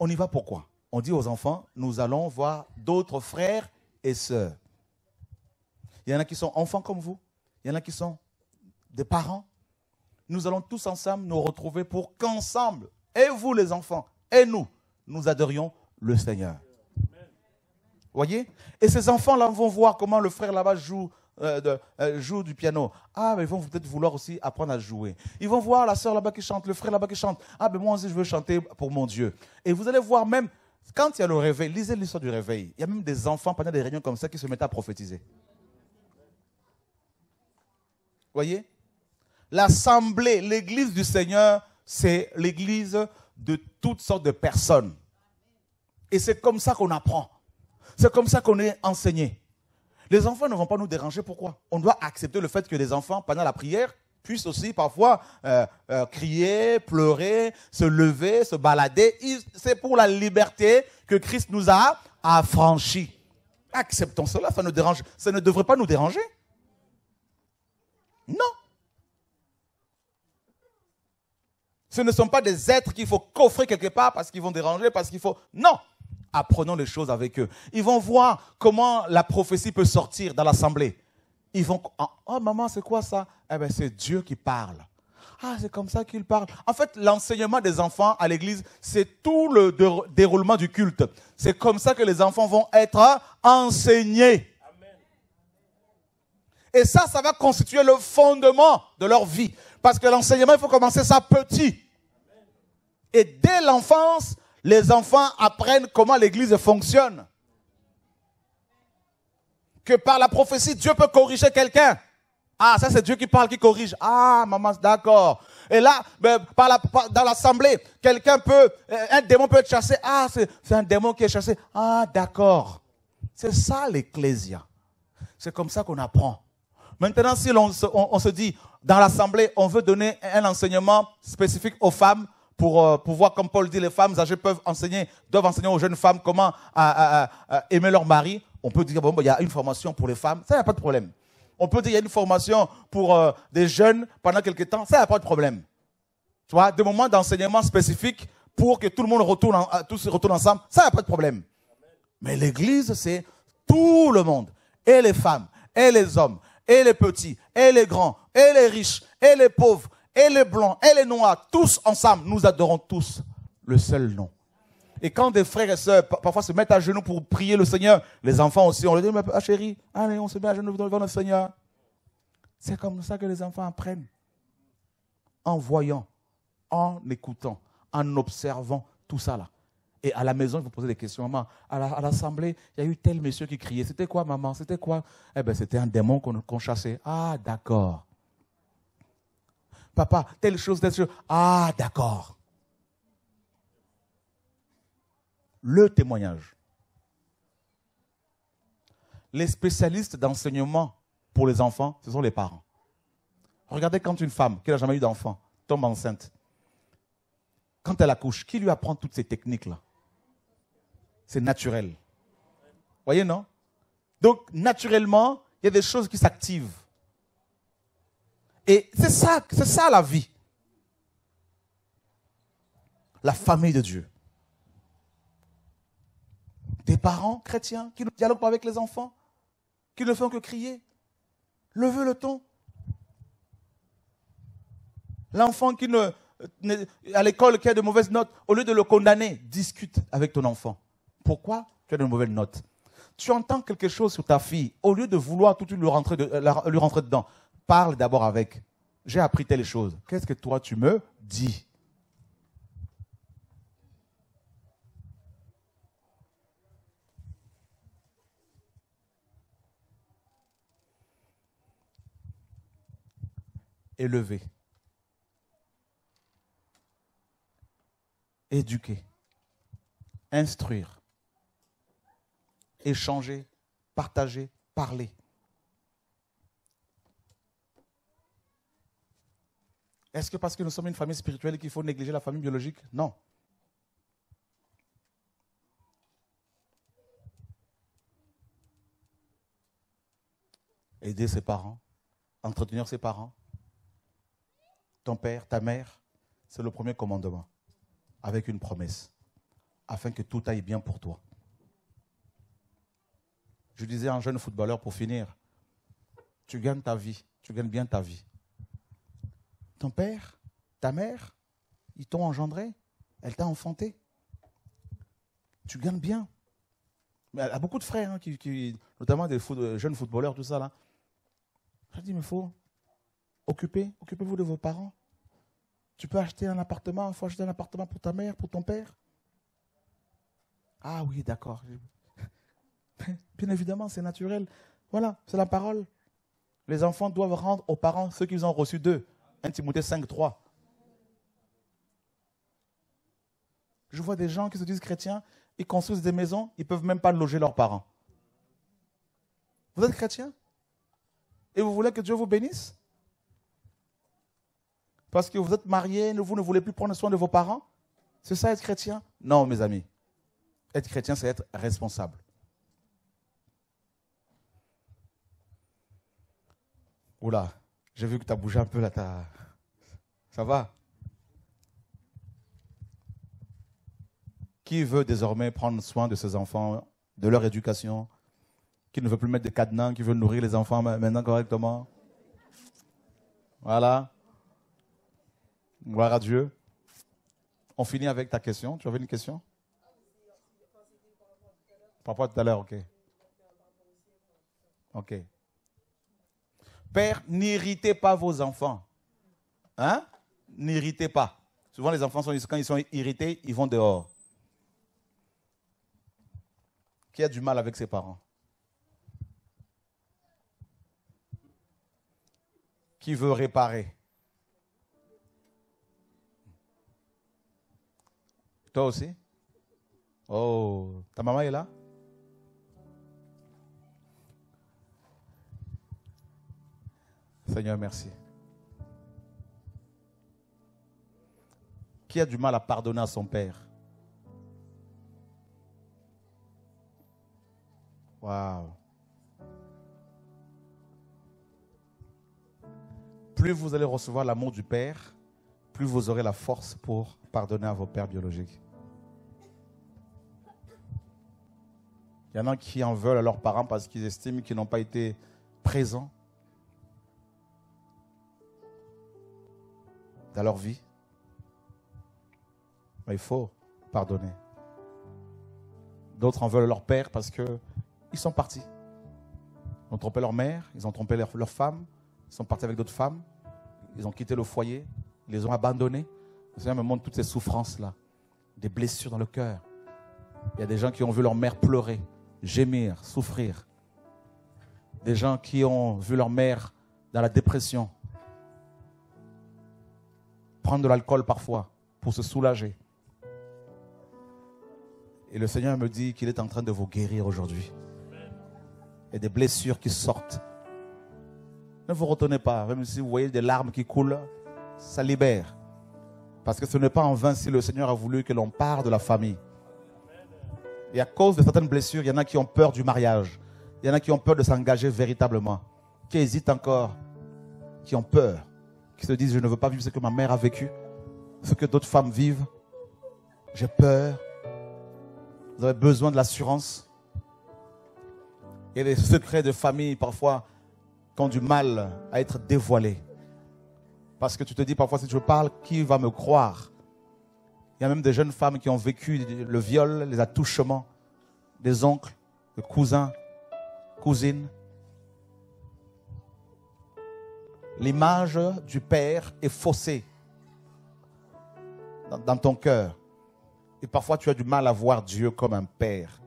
on y va pourquoi? On dit aux enfants, nous allons voir d'autres frères et sœurs. Il y en a qui sont enfants comme vous. Il y en a qui sont des parents. Nous allons tous ensemble nous retrouver pour qu'ensemble, et vous les enfants, et nous, nous adorions le Seigneur. Voyez? Et ces enfants-là vont voir comment le frère là-bas joue, euh, euh, joue du piano. Ah, mais ils vont peut-être vouloir aussi apprendre à jouer. Ils vont voir la sœur là-bas qui chante, le frère là-bas qui chante. Ah, mais moi aussi, je veux chanter pour mon Dieu. Et vous allez voir même quand il y a le réveil, lisez l'histoire du réveil. Il y a même des enfants pendant des réunions comme ça qui se mettent à prophétiser. Voyez? L'assemblée, l'église du Seigneur, c'est l'église de toutes sortes de personnes. Et c'est comme ça qu'on apprend. C'est comme ça qu'on est enseigné. Les enfants ne vont pas nous déranger. Pourquoi? On doit accepter le fait que les enfants, pendant la prière, puissent aussi parfois euh, euh, crier, pleurer, se lever, se balader. C'est pour la liberté que Christ nous a affranchis. Acceptons cela, ça ne, dérange, ça ne devrait pas nous déranger. Non. Ce ne sont pas des êtres qu'il faut coffrer quelque part parce qu'ils vont déranger, parce qu'il faut... Non. Apprenons les choses avec eux. Ils vont voir comment la prophétie peut sortir dans l'assemblée ils vont, oh maman, c'est quoi ça? Eh bien, c'est Dieu qui parle. Ah, c'est comme ça qu'il parle. En fait, l'enseignement des enfants à l'église, c'est tout le déroulement du culte. C'est comme ça que les enfants vont être enseignés. Et ça, ça va constituer le fondement de leur vie. Parce que l'enseignement, il faut commencer ça petit. Et dès l'enfance, les enfants apprennent comment l'église fonctionne que par la prophétie, Dieu peut corriger quelqu'un. Ah, ça c'est Dieu qui parle, qui corrige. Ah, maman, d'accord. Et là, ben, dans l'assemblée, quelqu'un peut, euh, un démon peut être chassé. Ah, c'est un démon qui est chassé. Ah, d'accord. C'est ça l'ecclésia. C'est comme ça qu'on apprend. Maintenant, si on, se dit, dans l'assemblée, on veut donner un enseignement spécifique aux femmes pour euh, pouvoir, comme Paul dit, les femmes âgées peuvent enseigner, doivent enseigner aux jeunes femmes comment aimer leur mari on peut dire, bon, il y a une formation pour les femmes, ça, il n'y a pas de problème. On peut dire, il y a une formation pour euh, des jeunes pendant quelques temps, ça, il n'y a pas de problème. Tu vois, des moments d'enseignement spécifiques pour que tout le monde retourne, en, tous retourne ensemble, ça, il n'y a pas de problème. Mais l'église, c'est tout le monde, et les femmes, et les hommes, et les petits, et les grands, et les riches, et les pauvres, et les blancs, et les noirs, tous ensemble, nous adorons tous le seul nom et quand des frères et sœurs parfois se mettent à genoux pour prier le Seigneur, les enfants aussi, on leur dit, ah, chérie, allez, on se met à genoux devant le Seigneur. C'est comme ça que les enfants apprennent. En voyant, en écoutant, en observant tout ça là. Et à la maison, vous posez des questions. Maman, à l'assemblée, il y a eu tel monsieur qui criait. C'était quoi, maman? C'était quoi? Eh bien, c'était un démon qu'on chassait. Ah, d'accord. Papa, telle chose, telle chose. Ah, d'accord. le témoignage. Les spécialistes d'enseignement pour les enfants, ce sont les parents. Regardez quand une femme qui n'a jamais eu d'enfant tombe enceinte. Quand elle accouche, qui lui apprend toutes ces techniques-là? C'est naturel. Voyez, non? Donc, naturellement, il y a des choses qui s'activent. Et c'est ça, c'est ça la vie. La famille de Dieu. Des parents chrétiens qui ne dialoguent pas avec les enfants, qui ne font que crier. Levez le ton. L'enfant qui ne, à l'école qui a de mauvaises notes, au lieu de le condamner, discute avec ton enfant. Pourquoi tu as de mauvaises notes? Tu entends quelque chose sur ta fille, au lieu de vouloir tout de suite lui rentrer, lui rentrer dedans, parle d'abord avec. J'ai appris telle chose. Qu'est-ce que toi tu me dis? Élever. Éduquer. Instruire. Échanger. Partager. Parler. Est-ce que parce que nous sommes une famille spirituelle qu'il faut négliger la famille biologique? Non. Aider ses parents, entretenir ses parents, ton père, ta mère, c'est le premier commandement, avec une promesse, afin que tout aille bien pour toi. Je disais à un jeune footballeur pour finir, tu gagnes ta vie, tu gagnes bien ta vie. Ton père, ta mère, ils t'ont engendré, elle t'a enfanté. Tu gagnes bien. Mais y a beaucoup de frères, hein, qui, notamment des jeunes footballeurs, tout ça là. Je dis, mais faut occuper, occupez-vous de vos parents. Tu peux acheter un appartement, il faut acheter un appartement pour ta mère, pour ton père. Ah oui, d'accord. Bien évidemment, c'est naturel. Voilà, c'est la parole. Les enfants doivent rendre aux parents ce qu'ils ont reçu d'eux. 1 Timothée 5, 3. Je vois des gens qui se disent chrétiens, ils construisent des maisons, ils ne peuvent même pas loger leurs parents. Vous êtes chrétien Et vous voulez que Dieu vous bénisse? Parce que vous êtes marié, vous ne voulez plus prendre soin de vos parents? C'est ça être chrétien? Non, mes amis. Être chrétien, c'est être responsable. Oula, j'ai vu que tu as bougé un peu là. Ça va? Qui veut désormais prendre soin de ses enfants, de leur éducation? Qui ne veut plus mettre de cadenas, qui veut nourrir les enfants maintenant correctement? Voilà. Gloire à Dieu. On finit avec ta question. Tu avais une question? Par rapport à tout à l'heure, ok. Ok. Père, n'irritez pas vos enfants. Hein? N'irritez pas. Souvent, les enfants, quand ils sont irrités, ils vont dehors. Qui a du mal avec ses parents? Qui veut réparer? Toi aussi? Oh, ta maman est là? Seigneur, merci. Qui a du mal à pardonner à son père? Waouh. Plus vous allez recevoir l'amour du Père, plus vous aurez la force pour pardonner à vos pères biologiques. Il y en a qui en veulent à leurs parents parce qu'ils estiment qu'ils n'ont pas été présents. Dans leur vie. Mais il faut pardonner. D'autres en veulent leur père parce qu'ils sont partis. Ils ont trompé leur mère, ils ont trompé leur, femme, ils sont partis avec d'autres femmes, ils ont quitté le foyer, ils les ont abandonnés. Le Seigneur me montre toutes ces souffrances-là, des blessures dans le cœur. Il y a des gens qui ont vu leur mère pleurer, gémir, souffrir. Des gens qui ont vu leur mère dans la dépression, prendre de l'alcool parfois pour se soulager. Et le Seigneur me dit qu'il est en train de vous guérir aujourd'hui. Et des blessures qui sortent. Ne vous retenez pas, même si vous voyez des larmes qui coulent, ça libère. Parce que ce n'est pas en vain si le Seigneur a voulu que l'on part de la famille. Et à cause de certaines blessures, il y en a qui ont peur du mariage. Il y en a qui ont peur de s'engager véritablement, qui hésitent encore, qui ont peur, qui se disent, je ne veux pas vivre ce que ma mère a vécu, ce que d'autres femmes vivent. J'ai peur. Vous avez besoin de l'assurance. A des secrets de famille parfois qui ont du mal à être dévoilés. Parce que tu te dis parfois, si je parle, qui va me croire? Il y a même des jeunes femmes qui ont vécu le viol, les attouchements des oncles, des cousins, cousines. L'image du père est faussée dans, ton cœur. Et parfois, tu as du mal à voir Dieu comme un père.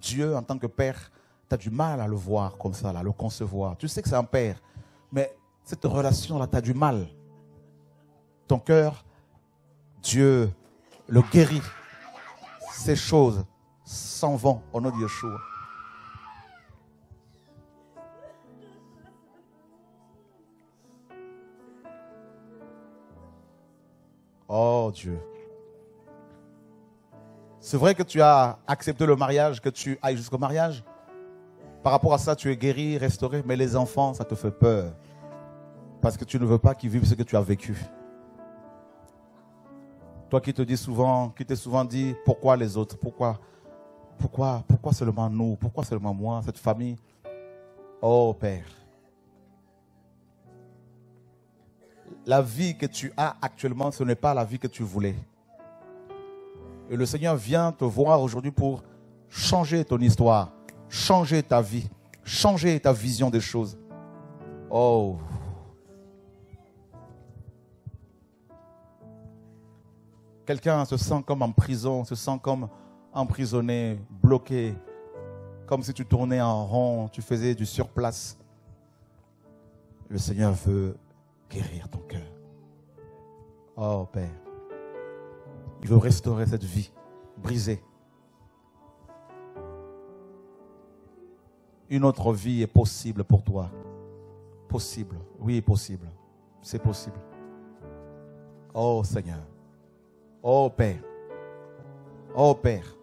Dieu, en tant que père, tu as du mal à le voir comme ça, à le concevoir. Tu sais que c'est un père, mais cette relation-là, tu as du mal. Ton cœur, Dieu le guérit. Ces choses s'en vont au nom de Yeshua. Oh Dieu. C'est vrai que tu as accepté le mariage, que tu ailles jusqu'au mariage? Par rapport à ça, tu es guéri, restauré, mais les enfants, ça te fait peur. Parce que tu ne veux pas qu'ils vivent ce que tu as vécu. Toi qui te dis souvent, qui t'es souvent dit, pourquoi les autres? Pourquoi Pourquoi Pourquoi seulement nous? Pourquoi seulement moi, cette famille? Oh Père. La vie que tu as actuellement, ce n'est pas la vie que tu voulais. Et le Seigneur vient te voir aujourd'hui pour changer ton histoire, changer ta vie, changer ta vision des choses. Oh. Quelqu'un se sent comme en prison, se sent comme emprisonné, bloqué, comme si tu tournais en rond, tu faisais du surplace. Le Seigneur veut guérir ton cœur. Oh Père, il veut restaurer cette vie brisée. Une autre vie est possible pour toi. Possible, oui, possible. C'est possible. Oh Seigneur. Oh Père. Oh Père.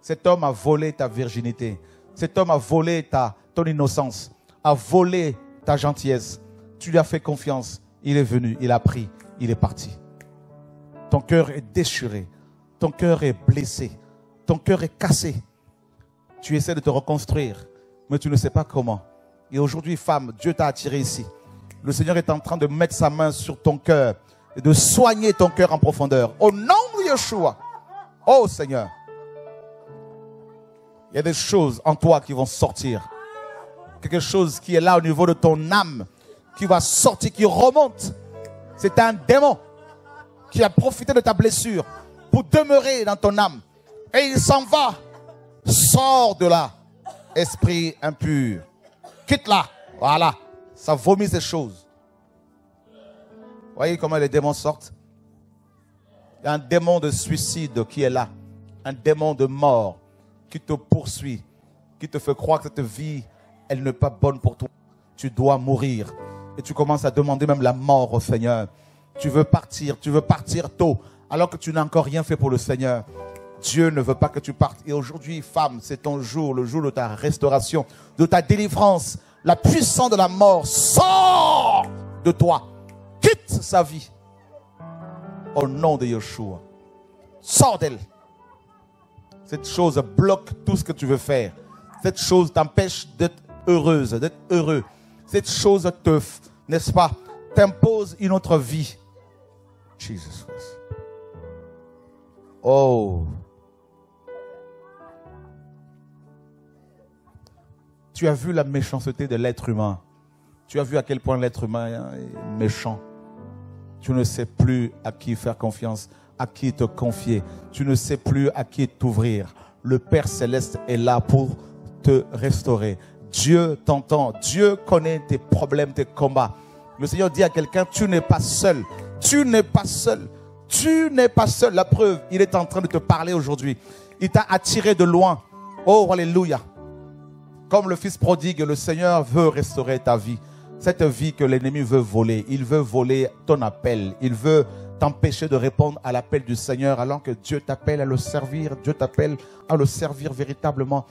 Cet homme a volé ta virginité. Cet homme a volé ta, ton innocence. A volé ta gentillesse. Tu lui as fait confiance. Il est venu, il a pris, il est parti. Ton cœur est déchiré. Ton cœur est blessé. Ton cœur est cassé. Tu essaies de te reconstruire, mais tu ne sais pas comment. Et aujourd'hui, femme, Dieu t'a attiré ici. Le Seigneur est en train de mettre sa main sur ton cœur et de soigner ton cœur en profondeur. Au nom de Yeshua. Oh Seigneur. Il y a des choses en toi qui vont sortir. Quelque chose qui est là au niveau de ton âme, qui va sortir, qui remonte. C'est un démon qui a profité de ta blessure pour demeurer dans ton âme. Et il s'en va. Sors de là, esprit impur. Quitte-la. Voilà. Ça vomit ces choses. Voyez comment les démons sortent Il y a un démon de suicide qui est là. Un démon de mort qui te poursuit, qui te fait croire que cette vie, elle n'est pas bonne pour toi. Tu dois mourir. Et tu commences à demander même la mort au Seigneur. Tu veux partir, tu veux partir tôt, alors que tu n'as encore rien fait pour le Seigneur. Dieu ne veut pas que tu partes. Et aujourd'hui, femme, c'est ton jour, le jour de ta restauration, de ta délivrance. La puissance de la mort sort de toi. Quitte sa vie. Au nom de Yeshua. Sors d'elle. Cette chose bloque tout ce que tu veux faire. Cette chose t'empêche d'être heureuse, d'être heureux. Cette chose n'est-ce pas, t'impose une autre vie. Jesus Christ. Oh. Tu as vu la méchanceté de l'être humain. Tu as vu à quel point l'être humain est méchant. Tu ne sais plus à qui faire confiance, à qui te confier. Tu ne sais plus à qui t'ouvrir. Le Père céleste est là pour te restaurer. Dieu t'entend. Dieu connaît tes problèmes, tes combats. Le Seigneur dit à quelqu'un, tu n'es pas seul. Tu n'es pas seul. Tu n'es pas seul. La preuve, il est en train de te parler aujourd'hui. Il t'a attiré de loin. Oh, alléluia. Comme le fils prodigue, le Seigneur veut restaurer ta vie. Cette vie que l'ennemi veut voler. Il veut voler ton appel. Il veut t'empêcher de répondre à l'appel du Seigneur alors que Dieu t'appelle à le servir. Dieu t'appelle à le servir véritablement.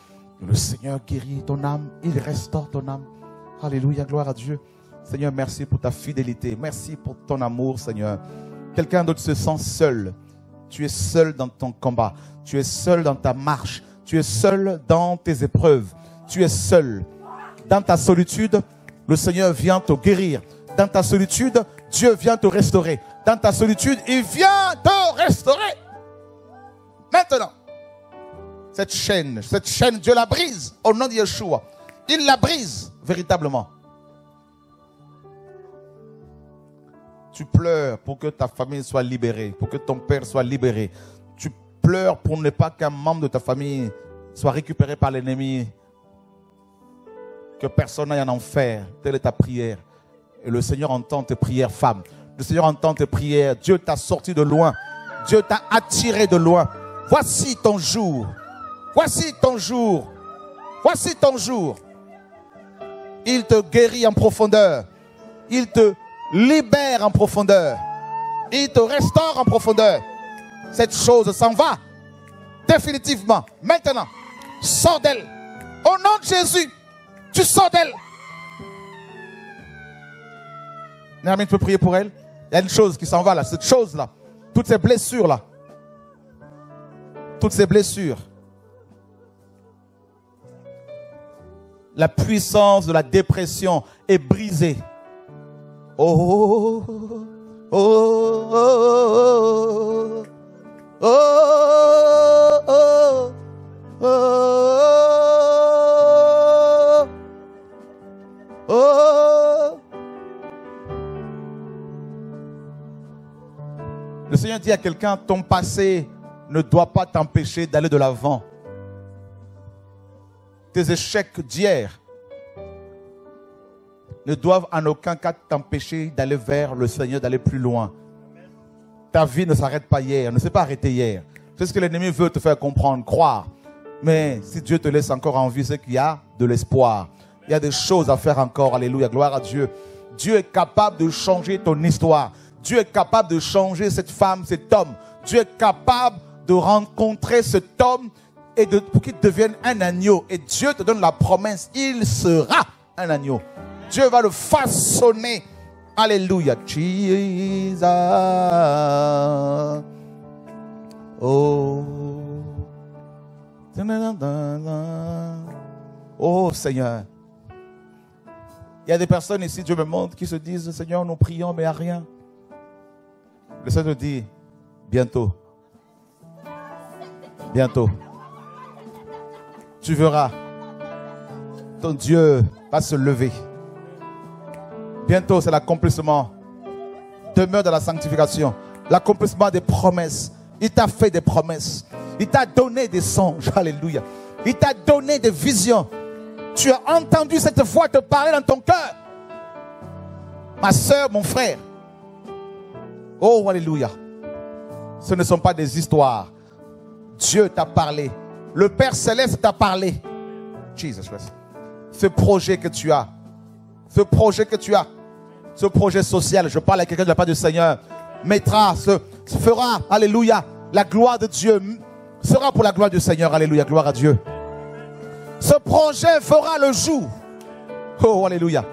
Le Seigneur guérit ton âme, il restaure ton âme. Alléluia, gloire à Dieu. Seigneur, merci pour ta fidélité. Merci pour ton amour, Seigneur. Quelqu'un d'autre se sent seul. Tu es seul dans ton combat. Tu es seul dans ta marche. Tu es seul dans tes épreuves. Tu es seul. Dans ta solitude, le Seigneur vient te guérir. Dans ta solitude, Dieu vient te restaurer. Dans ta solitude, il vient te restaurer. Maintenant, cette chaîne, cette chaîne, Dieu la brise au nom de Yeshua. Il la brise véritablement. Tu pleures pour que ta famille soit libérée, pour que ton père soit libéré. Tu pleures pour ne pas qu'un membre de ta famille soit récupéré par l'ennemi. Que personne n'aille en enfer. Telle est ta prière. Et le Seigneur entend tes prières, femme. Le Seigneur entend tes prières. Dieu t'a sorti de loin. Dieu t'a attiré de loin. Voici ton jour. Voici ton jour. Voici ton jour. Il te guérit en profondeur. Il te libère en profondeur. Il te restaure en profondeur. Cette chose s'en va. Définitivement. Maintenant, sors d'elle. Au nom de Jésus, tu sors d'elle. Néanmoins, tu peux prier pour elle. Il y a une chose qui s'en va là, cette chose-là. Toutes ces blessures-là. Toutes ces blessures. La puissance de la dépression est brisée. Oh, oh, oh, oh, oh, oh, oh. Le Seigneur dit à quelqu'un, ton passé ne doit pas t'empêcher d'aller de l'avant. Tes échecs d'hier ne doivent en aucun cas t'empêcher d'aller vers le Seigneur, d'aller plus loin. Ta vie ne s'arrête pas hier, ne s'est pas arrêtée hier. C'est ce que l'ennemi veut te faire comprendre, croire. Mais si Dieu te laisse encore en vie, c'est qu'il y a de l'espoir. Il y a des choses à faire encore. Alléluia, gloire à Dieu. Dieu est capable de changer ton histoire. Dieu est capable de changer cette femme, cet homme. Dieu est capable de rencontrer cet homme et pour qu'il devienne un agneau. Et Dieu te donne la promesse, il sera un agneau. Dieu va le façonner. Alléluia. Oh. Oh Seigneur. Il y a des personnes ici, Dieu me montre, qui se disent, Seigneur, nous prions, mais à rien. Le Seigneur dit, bientôt. Bientôt. Tu verras. Ton Dieu va se lever. Bientôt, c'est l'accomplissement. Demeure dans la sanctification. L'accomplissement des promesses. Il t'a fait des promesses. Il t'a donné des songes. Alléluia. Il t'a donné des visions. Tu as entendu cette voix te parler dans ton cœur. Ma soeur, mon frère. Oh, Alléluia. Ce ne sont pas des histoires. Dieu t'a parlé. Le Père Céleste t'a parlé. Jesus Christ. Ce projet que tu as, ce projet que tu as, ce projet social, je parle à quelqu'un de la part du Seigneur, mettra, se, se fera, alléluia, la gloire de Dieu sera pour la gloire du Seigneur, alléluia, gloire à Dieu. Ce projet fera le jour. Oh, alléluia.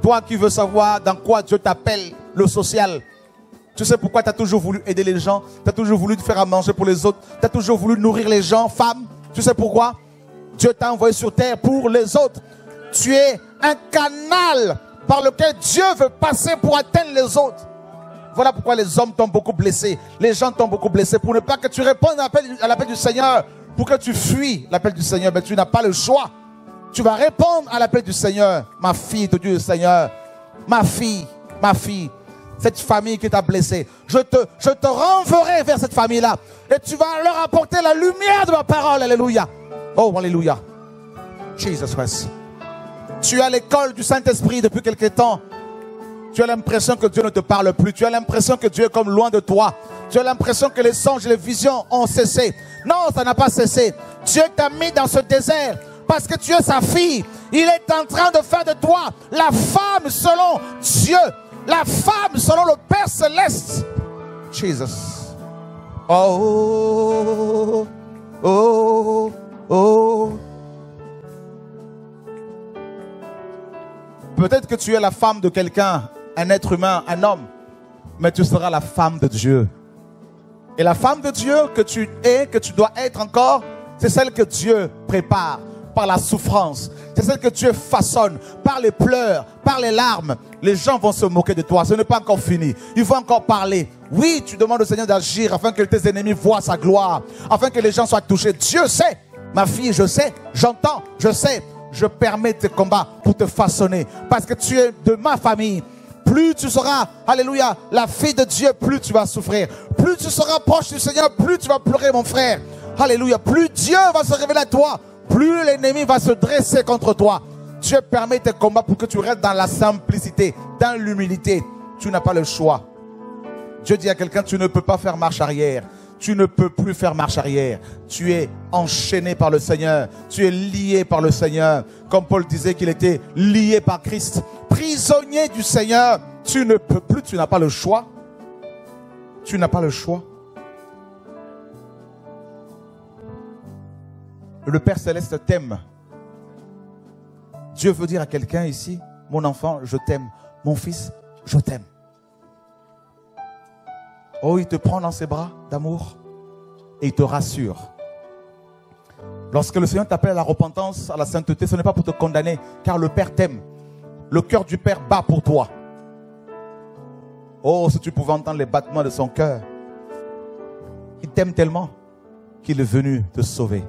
Toi qui veux savoir dans quoi Dieu t'appelle, le social, tu sais pourquoi tu as toujours voulu aider les gens, tu as toujours voulu te faire à manger pour les autres, tu as toujours voulu nourrir les gens, femmes. Tu sais pourquoi? Dieu t'a envoyé sur terre pour les autres. Tu es un canal par lequel Dieu veut passer pour atteindre les autres. Voilà pourquoi les hommes t'ont beaucoup blessé, les gens t'ont beaucoup blessé, pour ne pas que tu répondes à l'appel du Seigneur, pour que tu fuis l'appel du Seigneur, mais tu n'as pas le choix. Tu vas répondre à l'appel du Seigneur. Ma fille, dit le Seigneur, ma fille, ma fille, cette famille qui t'a blessé, je te, je te renverrai vers cette famille-là. Et tu vas leur apporter la lumière de ma parole. Alléluia. Oh, Alléluia. Jesus Christ. Tu as l'école du Saint-Esprit depuis quelque temps. Tu as l'impression que Dieu ne te parle plus. Tu as l'impression que Dieu est comme loin de toi. Tu as l'impression que les songes et les visions ont cessé. Non, ça n'a pas cessé. Dieu t'a mis dans ce désert parce que tu es sa fille. Il est en train de faire de toi la femme selon Dieu. La femme selon le Père céleste. Jesus. Oh. Oh, oh. Peut-être que tu es la femme de quelqu'un, un être humain, un homme, mais tu seras la femme de Dieu. Et la femme de Dieu que tu es, que tu dois être encore, c'est celle que Dieu prépare par la souffrance. C'est celle que Dieu façonne par les pleurs, par les larmes. Les gens vont se moquer de toi. Ce n'est pas encore fini. Il faut encore parler. Oui, tu demandes au Seigneur d'agir afin que tes ennemis voient sa gloire, afin que les gens soient touchés. Dieu sait. Ma fille, je sais. J'entends. Je sais. Je permets tes combats pour te façonner. Parce que tu es de ma famille. Plus tu seras, alléluia, la fille de Dieu, plus tu vas souffrir. Plus tu seras proche du Seigneur, plus tu vas pleurer, mon frère. Alléluia. Plus Dieu va se révéler à toi, plus l'ennemi va se dresser contre toi. Dieu permet tes combats pour que tu restes dans la simplicité, dans l'humilité. Tu n'as pas le choix. Dieu dit à quelqu'un, tu ne peux pas faire marche arrière. Tu ne peux plus faire marche arrière. Tu es enchaîné par le Seigneur. Tu es lié par le Seigneur. Comme Paul disait qu'il était lié par Christ. Prisonnier du Seigneur. Tu ne peux plus, tu n'as pas le choix. Tu n'as pas le choix. Le Père céleste t'aime. Dieu veut dire à quelqu'un ici, mon enfant, je t'aime. Mon fils, je t'aime. Oh, il te prend dans ses bras d'amour et il te rassure. Lorsque le Seigneur t'appelle à la repentance, à la sainteté, ce n'est pas pour te condamner, car le Père t'aime. Le cœur du Père bat pour toi. Oh, si tu pouvais entendre les battements de son cœur. Il t'aime tellement qu'il est venu te sauver,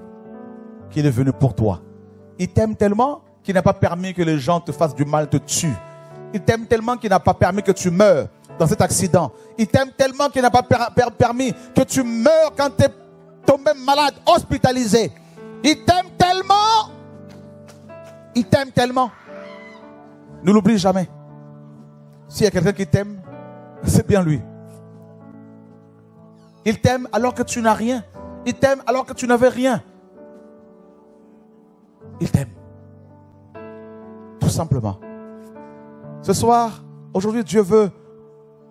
qu'il est venu pour toi. Il t'aime tellement qu'il n'a pas permis que les gens te fassent du mal, te tuent. Il t'aime tellement qu'il n'a pas permis que tu meurs dans cet accident. Il t'aime tellement qu'il n'a pas permis que tu meurs quand tu es tombé malade, hospitalisé. Il t'aime tellement. Il t'aime tellement. Ne l'oublie jamais. S'il y a quelqu'un qui t'aime, c'est bien lui. Il t'aime alors que tu n'as rien. Il t'aime alors que tu n'avais rien. Il t'aime. Tout simplement. Ce soir, aujourd'hui, Dieu veut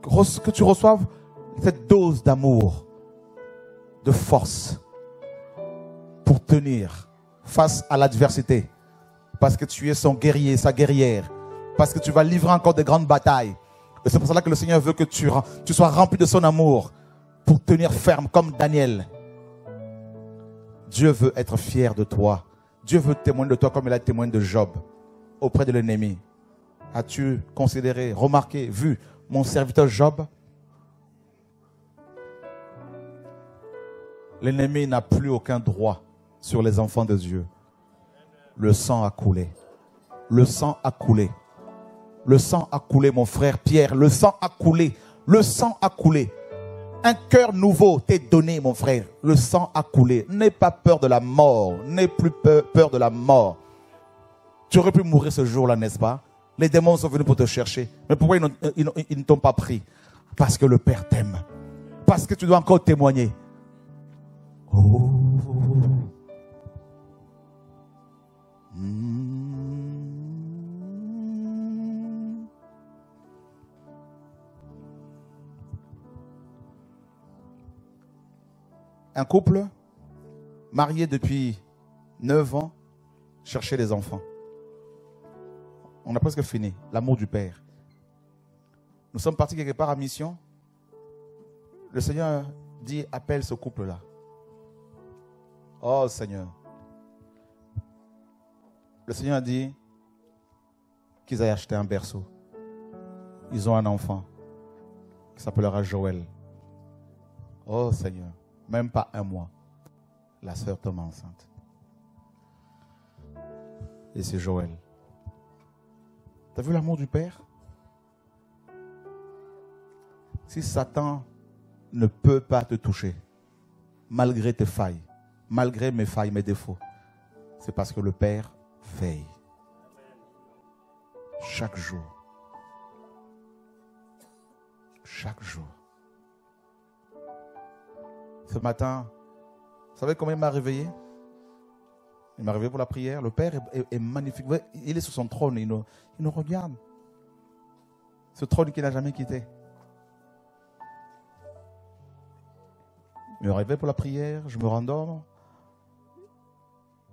que tu reçoives cette dose d'amour, de force pour tenir face à l'adversité. Parce que tu es son guerrier, sa guerrière. Parce que tu vas livrer encore de grandes batailles. Et c'est pour cela que le Seigneur veut que tu, tu sois rempli de son amour pour tenir ferme comme Daniel. Dieu veut être fier de toi. Dieu veut témoigner de toi comme il a témoigné de Job auprès de l'ennemi. As-tu considéré, remarqué, vu mon serviteur Job? L'ennemi n'a plus aucun droit sur les enfants de Dieu. Le sang a coulé. Le sang a coulé. Le sang a coulé, mon frère Pierre. Le sang a coulé. Le sang a coulé. Un cœur nouveau t'est donné, mon frère. Le sang a coulé. N'aie pas peur de la mort. N'aie plus peur, de la mort. Tu aurais pu mourir ce jour-là, n'est-ce pas? Les démons sont venus pour te chercher. Mais pourquoi ils, ne t'ont pas pris? Parce que le Père t'aime. Parce que tu dois encore témoigner. Oh. Un couple marié depuis 9 ans cherchait des enfants. On a presque fini. L'amour du Père. Nous sommes partis quelque part à mission. Le Seigneur dit appelle ce couple-là. Oh Seigneur. Le Seigneur dit qu'ils aillent acheter un berceau. Ils ont un enfant qui s'appellera Joël. Oh Seigneur. Même pas un mois. La sœur tombe enceinte. Et c'est Joël. Tu as vu l'amour du Père? Si Satan ne peut pas te toucher, malgré tes failles, malgré mes failles, mes défauts, c'est parce que le Père veille. Chaque jour. Chaque jour. Ce matin, vous savez comment il m'a réveillé? Il m'a réveillé pour la prière. Le Père est, magnifique. Il est sur son trône. Il nous, regarde. Ce trône qu'il n'a jamais quitté. Il me réveille pour la prière. Je me rendors.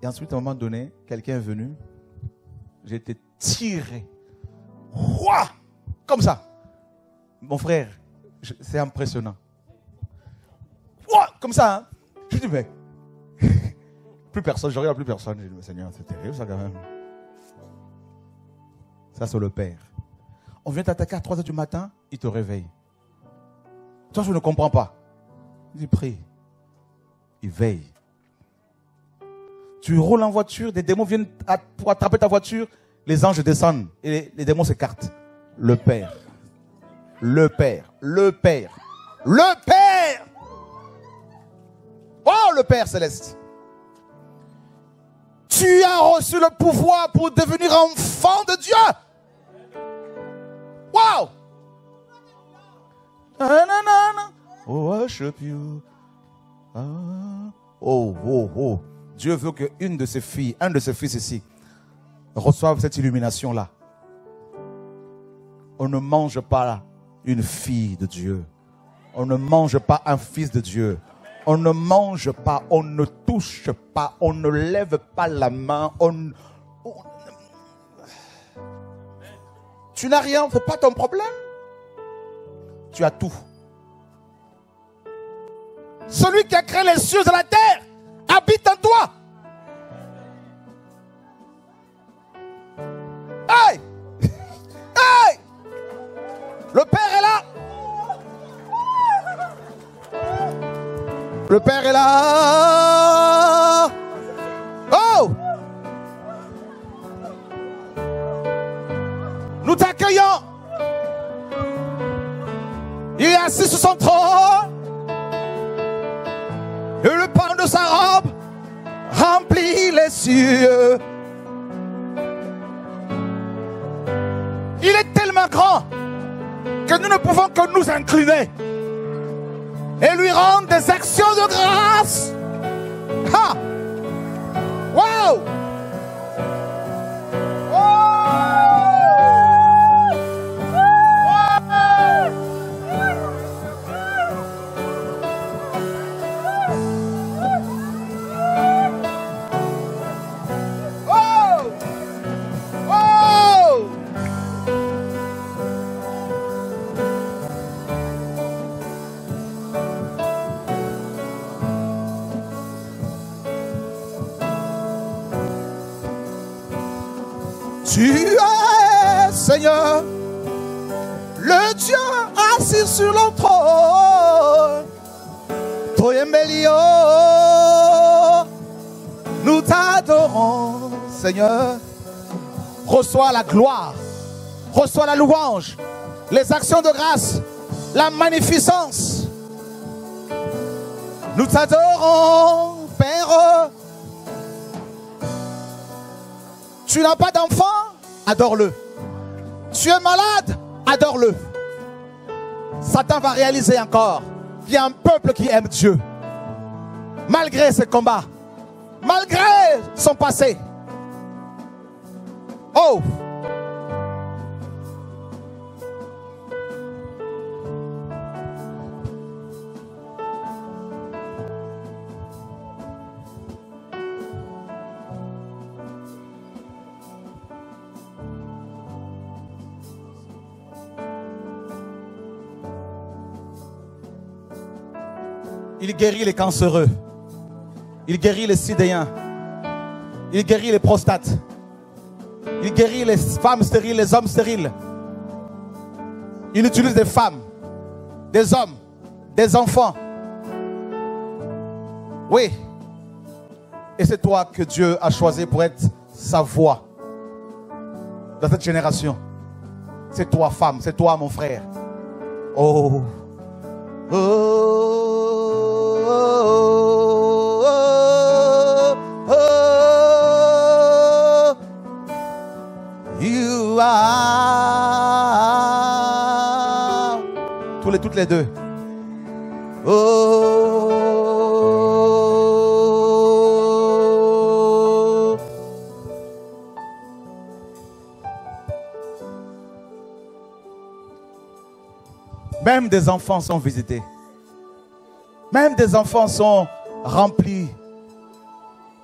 Et ensuite, à un moment donné, quelqu'un est venu. J'ai été tiré. Ouah Comme ça. Mon frère, c'est impressionnant. Comme ça, hein Je dis, mais. plus personne, je regarde plus personne. Je dis, mais Seigneur, c'est terrible ça quand même. Ça, c'est le Père. On vient t'attaquer à 3 heures du matin, il te réveille. Toi, je ne comprends pas. Il prie. Il veille. Tu roules en voiture, des démons viennent pour attraper ta voiture, les anges descendent et les démons s'écartent. Le Père. Le Père. Le Père. Le Père. Le Père céleste. Tu as reçu le pouvoir pour devenir enfant de Dieu. Wow. Ah. Oh, oh, oh. Dieu veut qu'une de ses filles, un de ses fils ici, reçoive cette illumination-là. On ne mange pas une fille de Dieu. On ne mange pas un fils de Dieu. On ne mange pas, on ne touche pas, on ne lève pas la main. On, Tu n'as rien, c'est pas ton problème. Tu as tout. Celui qui a créé les cieux et la terre habite en toi. Hey! Hey! Le Père Le Père est là. Oh! Nous t'accueillons. Il est assis sur son trône. Et le pan de sa robe remplit les cieux. Il est tellement grand que nous ne pouvons que nous incliner et lui rendre des actions de grâce. Ha! Wow! Seigneur. Reçois la gloire, reçois la louange, les actions de grâce, la magnificence. Nous t'adorons, Père. Tu n'as pas d'enfant? Adore-le. Tu es malade? Adore-le. Satan va réaliser encore qu'il y a un peuple qui aime Dieu. Malgré ses combats. Malgré son passé. Oh Il guérit les cancéreux. Il guérit les sidéens. Il guérit les prostates. Il guérit les femmes stériles, les hommes stériles. Il utilise des femmes, des hommes, des enfants. Oui. Et c'est toi que Dieu a choisi pour être sa voix dans cette génération. C'est toi, femme. C'est toi, mon frère. Oh. Oh, les deux. Oh. Même des enfants sont visités. Même des enfants sont remplis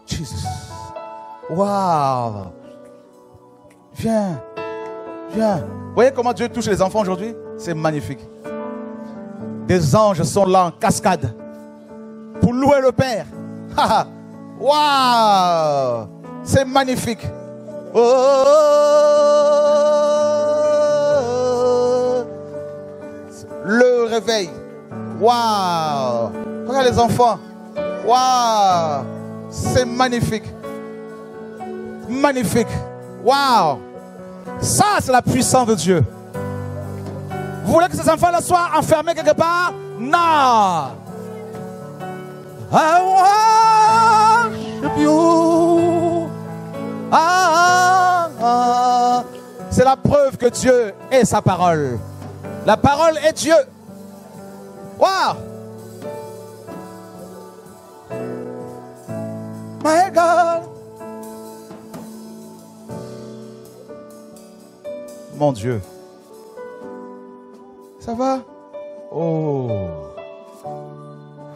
Jesus. Wow. Viens. Viens. Vous voyez comment Dieu touche les enfants aujourd'hui? C'est magnifique. Des anges sont là en cascade pour louer le Père. Waouh C'est magnifique. Oh, le réveil. Waouh Regarde les enfants. Waouh C'est magnifique. Magnifique. Waouh Ça, c'est la puissance de Dieu. Vous voulez que ces enfants-là soient enfermés quelque part? Non you. Ah, ah. C'est la preuve que Dieu est sa parole. La parole est Dieu. Wow. My God. Mon Dieu. Ça va? Oh.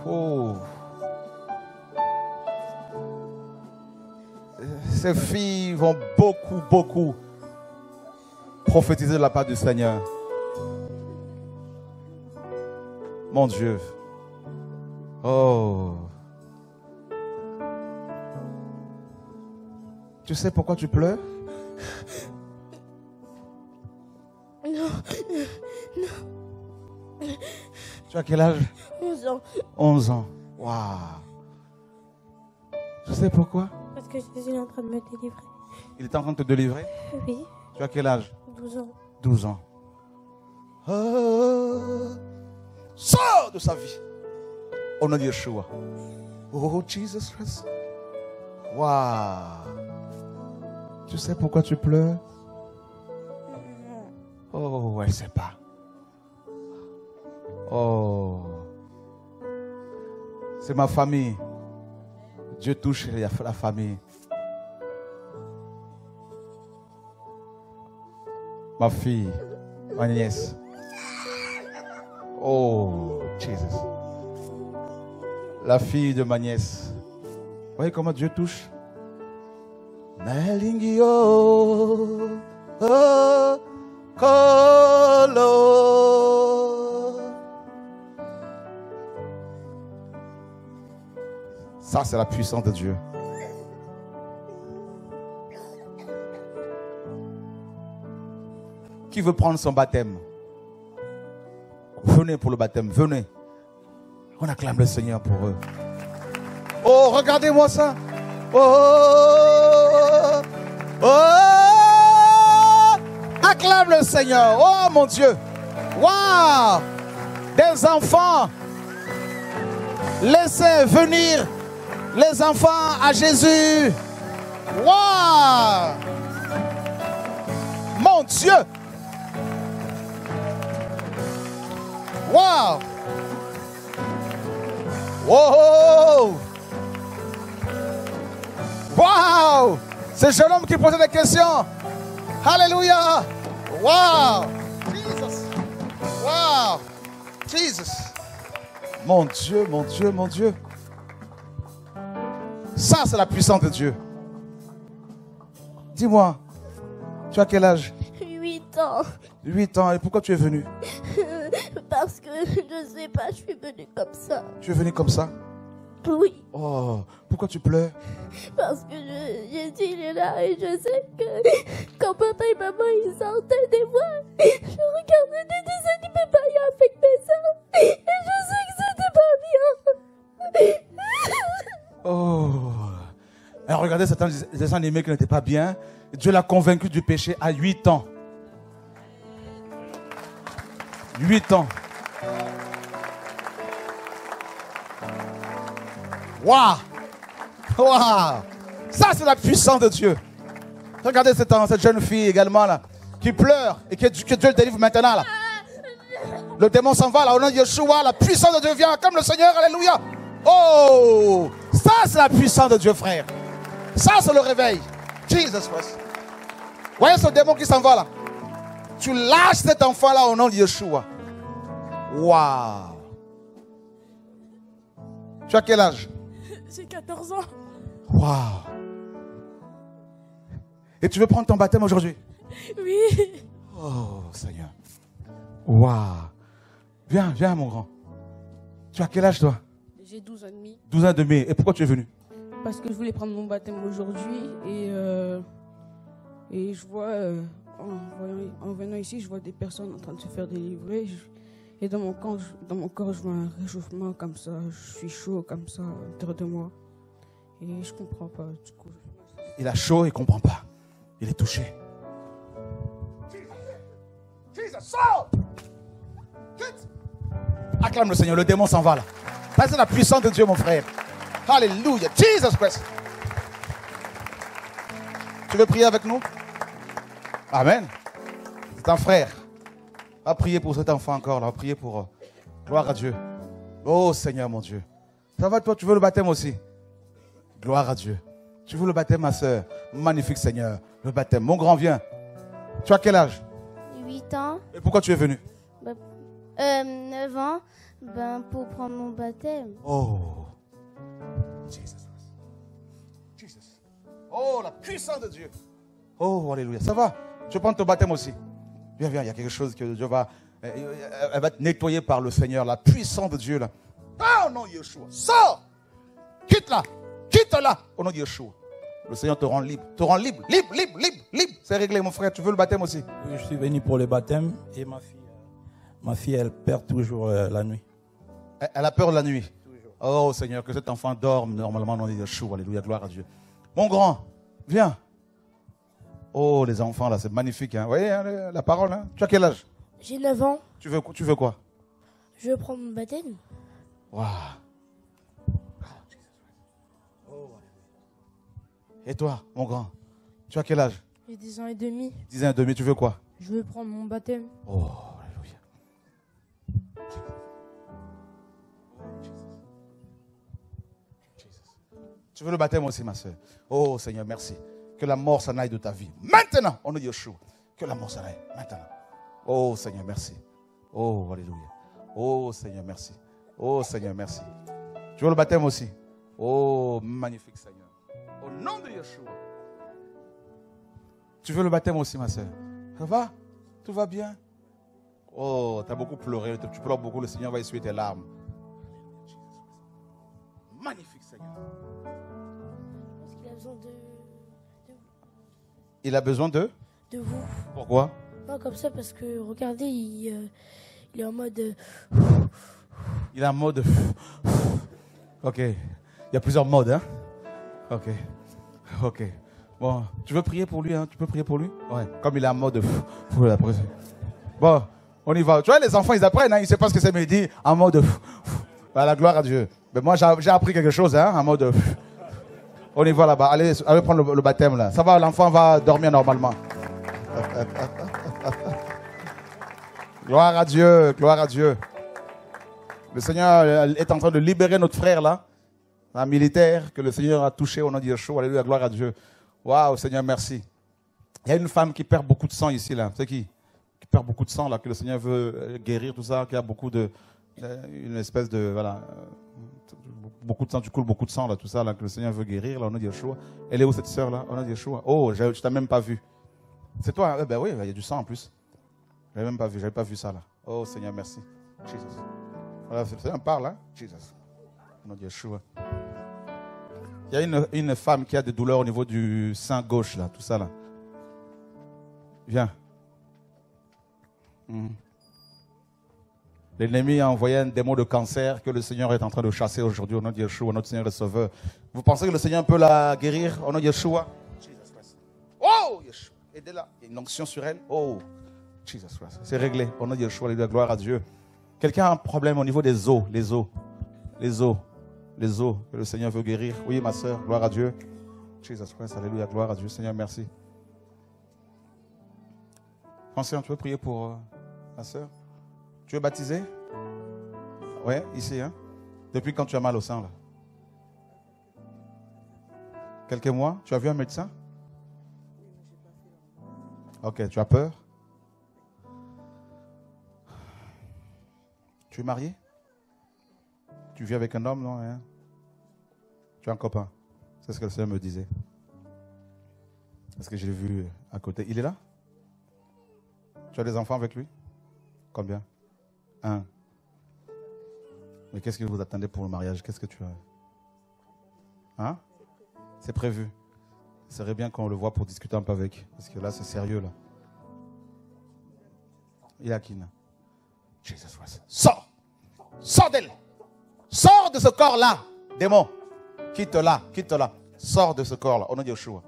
Oh. Ces filles vont beaucoup, beaucoup prophétiser de la part du Seigneur. Mon Dieu. Oh. Tu sais pourquoi tu pleures? Non, Tu as quel âge? 11 ans. 11 ans. Waouh. Tu sais pourquoi? Parce que Jésus est en train de me délivrer. Il est en train de te délivrer? Oui, Tu as quel âge? 12 ans. 12 ans. Oh. Sors de sa vie. Au nom de Yeshua. Oh, Jesus Christ. Waouh. Tu sais pourquoi tu pleures? Oh, elle ne sait pas. Oh. C'est ma famille. Dieu touche la famille. Ma fille, ma nièce. Oh, Jesus. La fille de ma nièce. Voyez comment Dieu touche? Oh, Kolo. Ça, c'est la puissance de Dieu. Qui veut prendre son baptême? Venez pour le baptême, venez. On acclame le Seigneur pour eux. Oh, regardez-moi ça. Oh, oh, acclame le Seigneur. Oh mon Dieu. Waouh. Des enfants. Laissez venir les enfants à Jésus. Waouh. Mon Dieu. Wow! Wow! Wow! C'est jeune homme qui posait des questions. Alléluia! Wow! Jesus! Wow! Jesus! Mon Dieu, mon Dieu, mon Dieu. Ça, c'est la puissance de Dieu. Dis-moi, tu as quel âge? 8 ans. 8 ans. Et pourquoi tu es venu? Parce que je sais pas, je suis venue comme ça. Tu es venu comme ça? Oui, Oh, pourquoi tu pleures? Parce que je- Jésus il est là et je sais que quand papa et maman ils sortaient des fois, je regardais des dessins animés païens avec mes soeurs et je sais que c'était pas bien. Oh. Elle regardait certains qui n'étaient pas bien. Dieu l'a convaincu du péché à 8 ans. 8 ans. Waouh! Waouh! Ça, c'est la puissance de Dieu. Regardez cette, jeune fille également là, qui pleure et que, Dieu le délivre maintenant. Le démon s'en va là, au nom de Yeshua, la puissance de Dieu vient comme le Seigneur, alléluia. Oh, ça c'est la puissance de Dieu, frère. Ça c'est le réveil. Jesus Christ. Voyez ce démon qui s'en va là. Tu lâches cet enfant là au nom de Yeshua. Waouh. Tu as quel âge? J'ai 14 ans. Waouh. Et tu veux prendre ton baptême aujourd'hui? Oui. Oh, Seigneur. Waouh. Viens, viens, mon grand. Tu as quel âge, toi? J'ai 12 ans et demi 12 ans et demi. Et pourquoi tu es venu? Parce que je voulais prendre mon baptême aujourd'hui et, euh, et je vois, euh, en, voyant- en venant ici, je vois des personnes en train de se faire délivrer. Je- et dans mon, corps, je, dans mon corps, je vois un réchauffement comme ça. Je suis chaud comme ça, l'intérieur de moi. Et je comprends pas, du coup. Il a chaud, il ne comprend pas. Il est touché. Acclame le Seigneur, le démon s'en va là. C'est la puissance de Dieu, mon frère. Alléluia. Jesus Christ. Tu veux prier avec nous? Amen. C'est un frère. Va prier pour cet enfant encore là. Va prier pour. euh, gloire à Dieu. Oh Seigneur, mon Dieu. Ça va toi, tu veux le baptême aussi? Gloire à Dieu. Tu veux le baptême, ma soeur Magnifique Seigneur. Le baptême. Mon grand, viens. Tu as quel âge? 8 ans, Et pourquoi tu es venu? Euh, 9 ans, ben, pour prendre mon baptême. Oh. Jesus. Jesus. Oh, la puissance de Dieu. Oh, alléluia. Ça va? Tu veux prendre ton baptême aussi Viens, viens, il y a quelque chose que Dieu va. Elle elle va te nettoyer par le Seigneur, la puissance de Dieu là. Ah, au nom de Yeshua. Sors Quitte là Quitte là Au nom de Yeshua. Le Seigneur te rend libre. Te rend libre. Libre, libre, libre, libre. C'est réglé, mon frère. Tu veux le baptême aussi? Oui, je suis venu pour le baptême et ma fille, euh, ma fille elle perd toujours euh, la nuit. Elle a peur de la nuit. Oh Seigneur, que cet enfant dorme normalement dans les Yeshua. Alléluia, gloire à Dieu. Mon grand, viens. Oh, les enfants là, c'est magnifique. Hein. Vous voyez hein, la parole hein? Tu as quel âge? J'ai 9 ans, tu veux, tu veux quoi? Je veux prendre mon baptême. Waouh. Et toi, mon grand, tu as quel âge? J'ai 10 ans et demi, 10 ans et demi, tu veux quoi? Je veux prendre mon baptême. Oh, alléluia. Tu veux le baptême aussi, ma soeur? Oh Seigneur, merci. Que la mort s'en aille de ta vie. Maintenant, on est Yeshua. Que la mort s'en aille. Maintenant. Oh Seigneur, merci. Oh, alléluia. Oh Seigneur, merci. Oh Seigneur, merci. Tu veux le baptême aussi? Oh, magnifique Seigneur. Au nom de Yeshua. Tu veux le baptême aussi, ma soeur? Ça va? Tout va bien? Oh, tu as beaucoup pleuré. Tu pleures beaucoup. Le Seigneur va essuyer tes larmes. Magnifique Seigneur. Besoin de, Il a besoin de? De vous. Pourquoi? Non, comme ça, parce que regardez, il, euh, il est en mode. euh, Il a un mode. Ok. Il y a plusieurs modes, hein Ok. Ok. Bon, tu veux prier pour lui, hein? Tu peux prier pour lui? Ouais. Comme il a un mode. Bon, on y va. Tu vois, les enfants, ils apprennent, hein Ils ne savent pas ce que c'est, mais ils disent en mode. Bah, la gloire à Dieu. Mais moi, j'ai j'ai appris quelque chose, hein En mode. On y va là-bas. Allez, allez prendre le, baptême, là. Ça va, l'enfant va dormir normalement. gloire à Dieu, gloire à Dieu. Le Seigneur euh, est en train de libérer notre frère là, un militaire que le Seigneur a touché au nom de Yeshua. Alléluia, gloire à Dieu. Waouh, Seigneur, merci. Il y a une femme qui perd beaucoup de sang ici là. C'est qui? Qui perd beaucoup de sang là, que le Seigneur veut euh, guérir tout ça, qui a beaucoup de, une espèce de voilà, euh, beaucoup de sang, tu coules beaucoup de sang là, tout ça là, que le Seigneur veut guérir là au nom de Yeshua. Elle est où cette sœur là, au nom de Yeshua Oh, je, je t'ai même pas vu. C'est toi? Eh Ben oui, il y a du sang en plus. Je n'avais même pas vu, j'avais pas vu ça là. Oh Seigneur, merci. Jesus. Voilà, le Seigneur parle, hein? Jesus. Au nom de Yeshua. Il y a une, une femme qui a des douleurs au niveau du sein gauche, là, tout ça, là. Viens. Mhm. L'ennemi a envoyé un démon de cancer que le Seigneur est en train de chasser aujourd'hui au nom de Yeshua, notre Seigneur et Sauveur. Vous pensez que le Seigneur peut la guérir au nom de Yeshua? Oh, Yeshua. Aidez-la. Il y a une onction sur elle. Oh, Jesus Christ. C'est réglé. Au nom de Yeshua, alléluia, gloire à Dieu. Quelqu'un a un problème au niveau des os, les os, les os, les os que le Seigneur veut guérir. Oui, ma soeur, gloire à Dieu. Jesus Christ, alléluia, gloire à Dieu. Seigneur, merci. Tu veux prier pour euh, ma soeur Tu veux baptiser? Oui, ici, hein. Depuis quand tu as mal au sein, là? Quelques mois? Tu as vu un médecin? Ok, tu as peur? Tu es marié? Tu vis avec un homme, non hein? Tu as un copain? C'est C'est ce que le Seigneur me disait. Est-ce que je l'ai vu à côté? Il est là? Tu as des enfants avec lui? Combien? Un. Mais qu'est-ce que vous attendez pour le mariage? Qu'est-ce que tu as Hein? C'est prévu. Ce serait bien qu'on le voit pour discuter un peu avec. Parce que là, c'est sérieux, là. Là Jesus Christ. Sors Sors d'elle Sors de ce corps-là, démon Quitte-la, quitte-la. Sors de ce corps-là, au nom de Yeshua.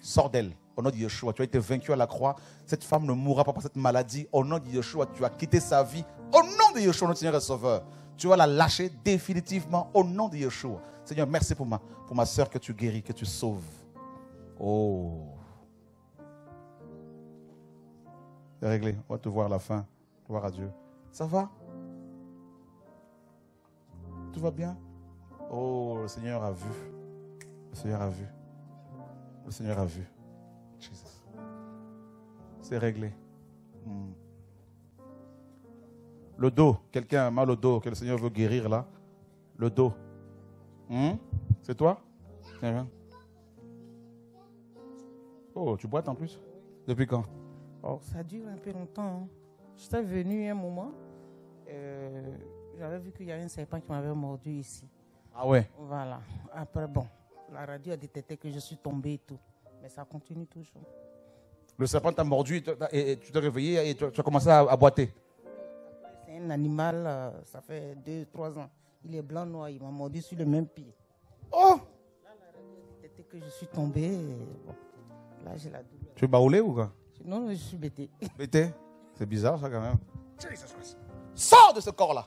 Sors d'elle, au nom de Yeshua. Tu as été vaincu à la croix. Cette femme ne mourra pas par cette maladie. Au nom de Yeshua, tu as quitté sa vie. Au nom de Yeshua, notre Seigneur et Sauveur. Tu vas la lâcher définitivement au nom de Yeshua. Seigneur, merci pour ma, pour ma soeur que tu guéris, que tu sauves. Oh. C'est réglé. On va te voir à la fin. Gloire à Dieu. Ça va? Tout va bien? Oh, le Seigneur a vu. Le Seigneur a vu. Le Seigneur a vu. C'est réglé. Hmm. Le dos. Quelqu'un a mal au dos que le Seigneur veut guérir là. Le dos. Hmm? C'est toi? Oh, tu boites en plus? Depuis quand? Oh, ça dure un peu longtemps. hein. J'étais venu un moment. euh, J'avais vu qu'il y avait un serpent qui m'avait mordu ici. Ah ouais? Voilà. Après, bon, la radio a détecté que je suis tombée et tout. Mais ça continue toujours. Le serpent t'a mordu et t'as- et et tu t'es réveillé et tu tu as commencé à, à boiter. C'est un animal, euh, ça fait 2-3 ans. Il est blanc noir, il m'a mordu sur le même pied. Oh détecté que je suis tombée. bon, là, j'ai la douleur. Tu es baoulé ou quoi? Non, non, je suis bêtée. Bêté? C'est bizarre ça quand même. Sors de ce corps-là.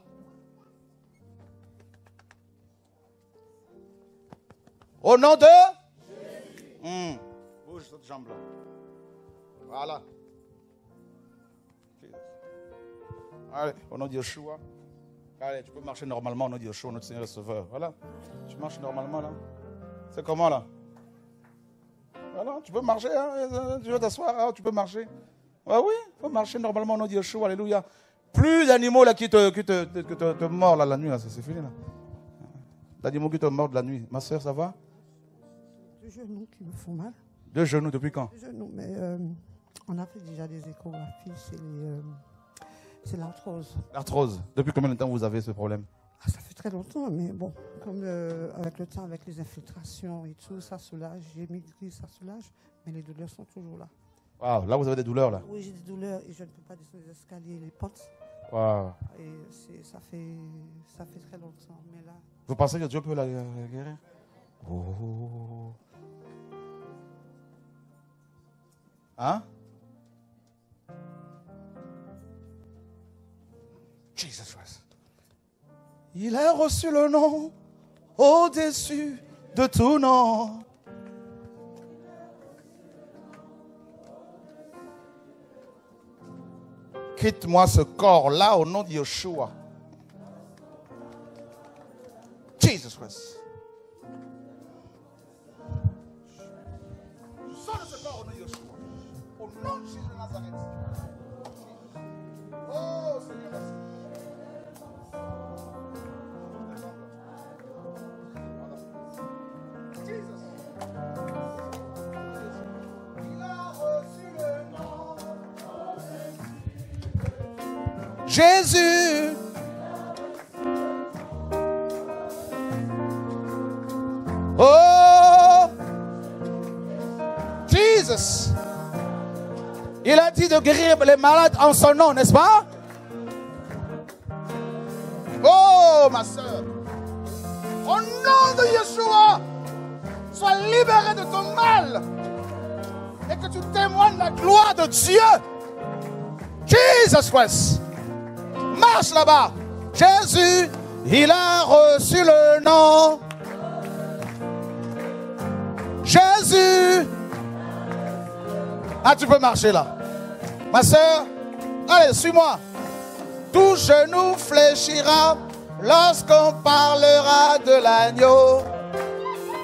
Au nom de? Hmm. Bouge cette jambe-là. Voilà. Allez, au nom de Yeshua. Allez, tu peux marcher normalement au nom de Yeshua, notre Seigneur et Sauveur. Voilà. Tu marches normalement là. C'est comment là? Voilà, tu peux marcher. Hein? Tu veux t'asseoir, hein? tu peux marcher. Ah oui, il faut marcher normalement au nom de Yeshua. Alléluia. Plus d'animaux là qui te, qui te, te, que te- te mordent là, la nuit, c'est fini là. D'animaux qui te mordent la nuit. Ma soeur, ça va? Deux genoux qui me font mal. Deux genoux, depuis quand? Deux genoux, mais euh, on a fait déjà des échographies, c'est euh, c'est l'arthrose. L'arthrose. Depuis combien de temps vous avez ce problème Ah, ça fait très longtemps, mais bon, comme euh, avec le temps, avec les infiltrations et tout, ça soulage. J'ai maigri, ça soulage, mais les douleurs sont toujours là. Waouh, là vous avez des douleurs là. Oui, j'ai des douleurs et je ne peux pas descendre les escaliers, les pentes. Waouh. Et ça fait, ça fait très longtemps, mais là, Vous pensez que Dieu peut la la guérir Oh. Hein? Jesus Christ. Il a reçu le nom au-dessus de tout nom. Quitte-moi ce corps-là au nom de Yeshua. Jesus Christ. Sors de ce corps au nom de Yeshua. Au nom de Jésus de Nazareth. Oh Seigneur, merci. Jésus. Oh, Jesus. Il a dit de guérir les malades en son nom, n'est-ce pas? Oh, ma soeur. Au nom de Yeshua, sois libéré de ton mal et que tu témoignes la gloire de Dieu. Jesus Christ. Marche là-bas. Jésus, il a reçu le nom. Jésus. Ah, tu peux marcher là. Ma soeur, allez, suis-moi. Tout genou fléchira lorsqu'on parlera de l'agneau.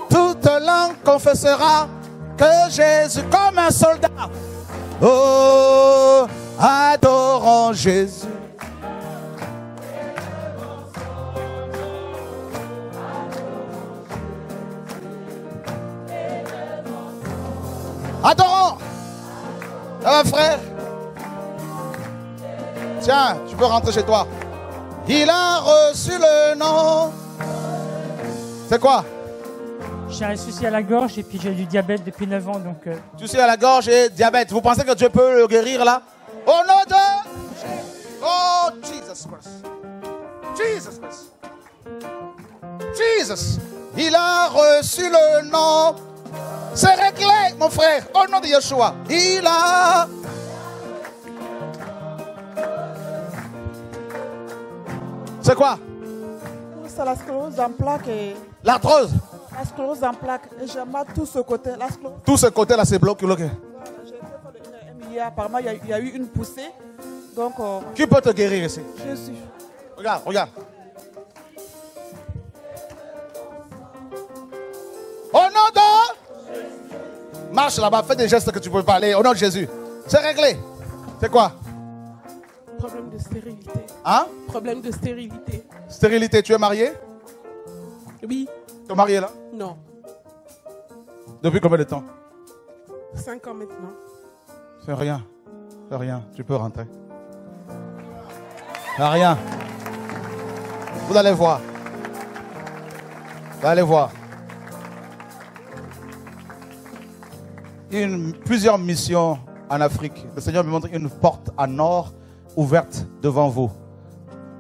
Toute langue confessera que Jésus, comme un soldat, oh, adorant Jésus. Adorons. Ça va, frère? Tiens, tu peux rentrer chez toi. Il a reçu le nom. C'est quoi? J'ai un souci à la gorge et puis j'ai du diabète depuis 9 ans, donc... euh, sais, à la gorge et diabète. Vous pensez que Dieu peut le guérir là? Au nom de... Oh, Jesus Christ. Jesus Christ. Jesus. Il a reçu le nom. C'est réglé, mon frère. Au nom de Yeshua. Il a... C'est quoi? C'est la sclérose en plaques et L'arthrose. la sclérose en plaques. Et j'ai mal tout ce côté. La sclérose. Tout ce côté-là, c'est bloqué. bloqué. J'ai été faire le IRM hier. Apparemment, il y, a, il y a eu une poussée. Donc, euh, Qui peut te guérir ici? Jésus. Regarde, regarde. Marche là-bas, fais des gestes que tu peux pas aller. Au nom de Jésus. C'est réglé. C'est quoi? Problème de stérilité. Hein? Problème de stérilité. Stérilité, tu es marié? Oui. Tu es marié là? Non. Depuis combien de temps? Cinq ans maintenant. C'est rien. C'est rien. Tu peux rentrer. C'est rien. Vous allez voir. Vous allez voir. Une, plusieurs missions en Afrique. Le Seigneur me montre une porte en or ouverte devant vous.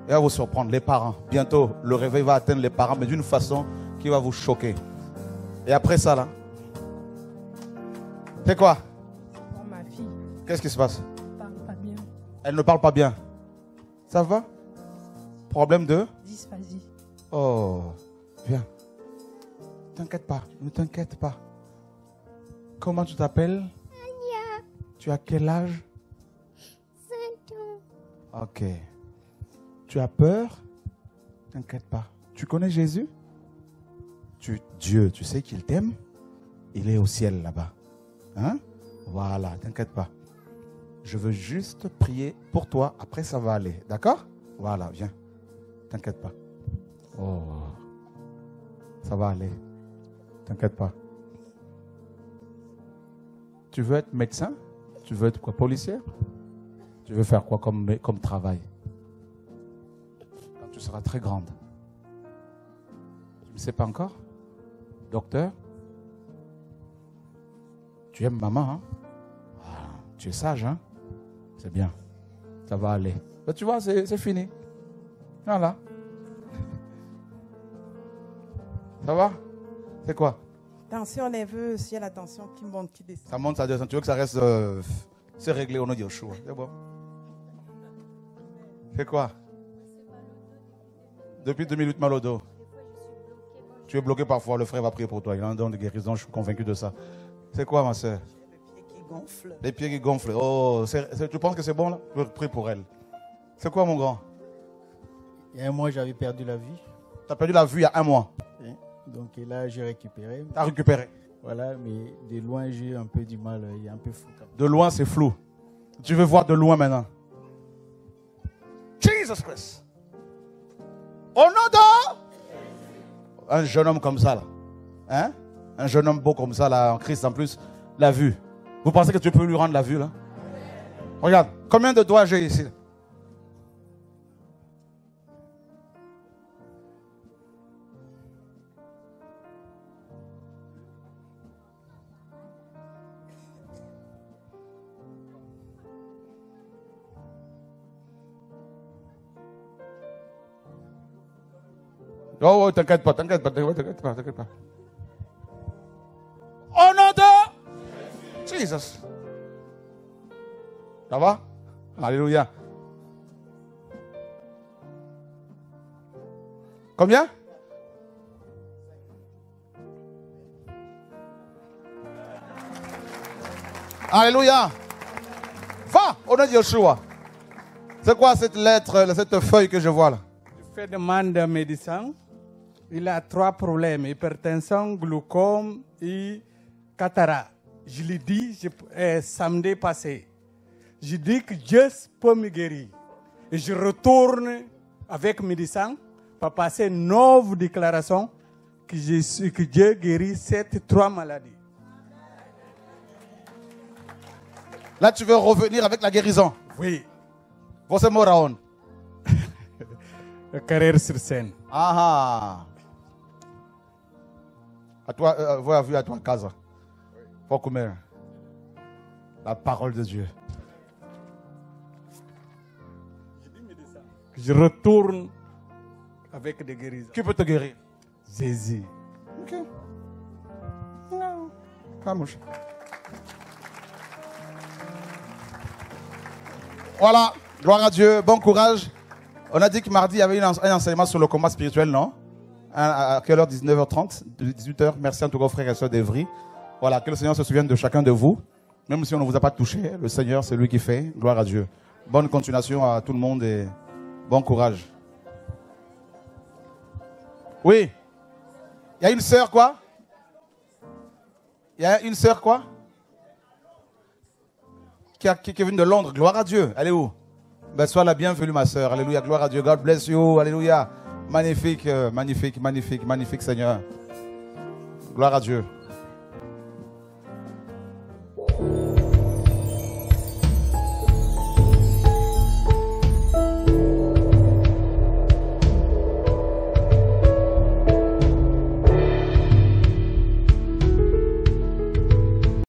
Et va vous surprendre, les parents. Bientôt, le réveil va atteindre les parents, mais d'une façon qui va vous choquer. Et après ça, là, c'est quoi? Ma fille, Qu'est-ce qui se passe? Elle parle pas bien. Elle ne parle pas bien. Ça va? Problème de? Dysphasie. Oh, viens. T'inquiète pas, ne t'inquiète pas. Comment tu t'appelles? Tu as quel âge? 5 ans. Ok. Tu as peur? T'inquiète pas. Tu connais Jésus? Tu, Dieu, tu sais qu'il t'aime? Il est au ciel là-bas. Hein? Voilà, t'inquiète pas. Je veux juste prier pour toi. Après, ça va aller. D'accord? Voilà, viens. T'inquiète pas. Oh. Ça va aller. T'inquiète pas. Tu veux être médecin? Tu veux être quoi Policière Tu veux faire quoi comme, travail? Quand tu seras très grande. Tu ne sais pas encore? Docteur? Tu aimes maman, hein? Ah, Tu es sage, hein? C'est bien. Ça va aller. Ben, tu vois, c'est fini. Voilà. Ça va? C'est quoi? Tension nerveuse, s'il y a la tension qui monte, qui descend. Ça monte, ça descend. Tu veux que ça reste. euh, c'est réglé au nom de Yeshua. C'est bon. C'est quoi? Depuis 2008, mal au dos. Tu es bloqué parfois. Le frère va prier pour toi. Il a un don de guérison. Je suis convaincu de ça. C'est quoi, ma soeur gonfle. Les pieds qui gonflent. Oh, c'est- c'est- tu penses que c'est bon là? Je prie pour elle. C'est quoi, mon grand? Il y a un mois, j'avais perdu la vue. Tu as perdu la vue il y a un mois. Donc et là, j'ai récupéré. Tu as récupéré. Voilà, mais de loin, j'ai un peu du mal. Il est un peu même. De loin, c'est flou. Tu veux voir de loin maintenant. Jesus Christ. Au nom de... Un jeune homme comme ça, là. Hein? Un jeune homme beau comme ça, là, en Christ en plus. La vue. Vous pensez que tu peux lui rendre la vue, là? Regarde, combien de doigts j'ai ici? Oh, oh, t'inquiète pas, t'inquiète pas, t'inquiète pas, t'inquiète pas. Au nom de Jesus. Ça va? Alléluia. Combien? Alléluia. Va au nom de Yeshua. C'est quoi cette lettre, cette feuille que je vois là? Je fais demande de médecin. Il a trois problèmes hypertension, glaucome et cataracte. Je lui dis je, euh, samedi passé. Je dis que Dieu peut me guérir. Et je retourne avec le médecin pour passer une nouvelle déclaration que, je suis- que Dieu guérit ces trois maladies. Là, tu veux revenir avec la guérison. Oui. Você mora onde? Carrière sur scène. Ah ah. À toi, euh, voilà, vu à toi casa. Pour comer. La parole de Dieu. Je retourne avec des guérisons. Qui peut te guérir? Jésus. Ok. Vamos. Voilà, gloire à Dieu, bon courage. On a dit que mardi, il y avait un enseignement sur le combat spirituel, non? À, à quelle heure? 19h30 18h. Merci en tout cas aux frères et sœurs d'Evry. Voilà, que le Seigneur se souvienne de chacun de vous. Même si on ne vous a pas touché, le Seigneur, c'est lui qui fait. Gloire à Dieu. Bonne continuation à tout le monde et bon courage. Oui. Il y a une sœur, quoi? Il y a une sœur, quoi? Qui est venue de Londres. Gloire à Dieu. Elle est où? Ben, Sois la bienvenue, ma sœur. Alléluia. Gloire à Dieu. God bless you. Alléluia. Magnifique, euh, magnifique, magnifique, magnifique, Seigneur. Gloire à Dieu.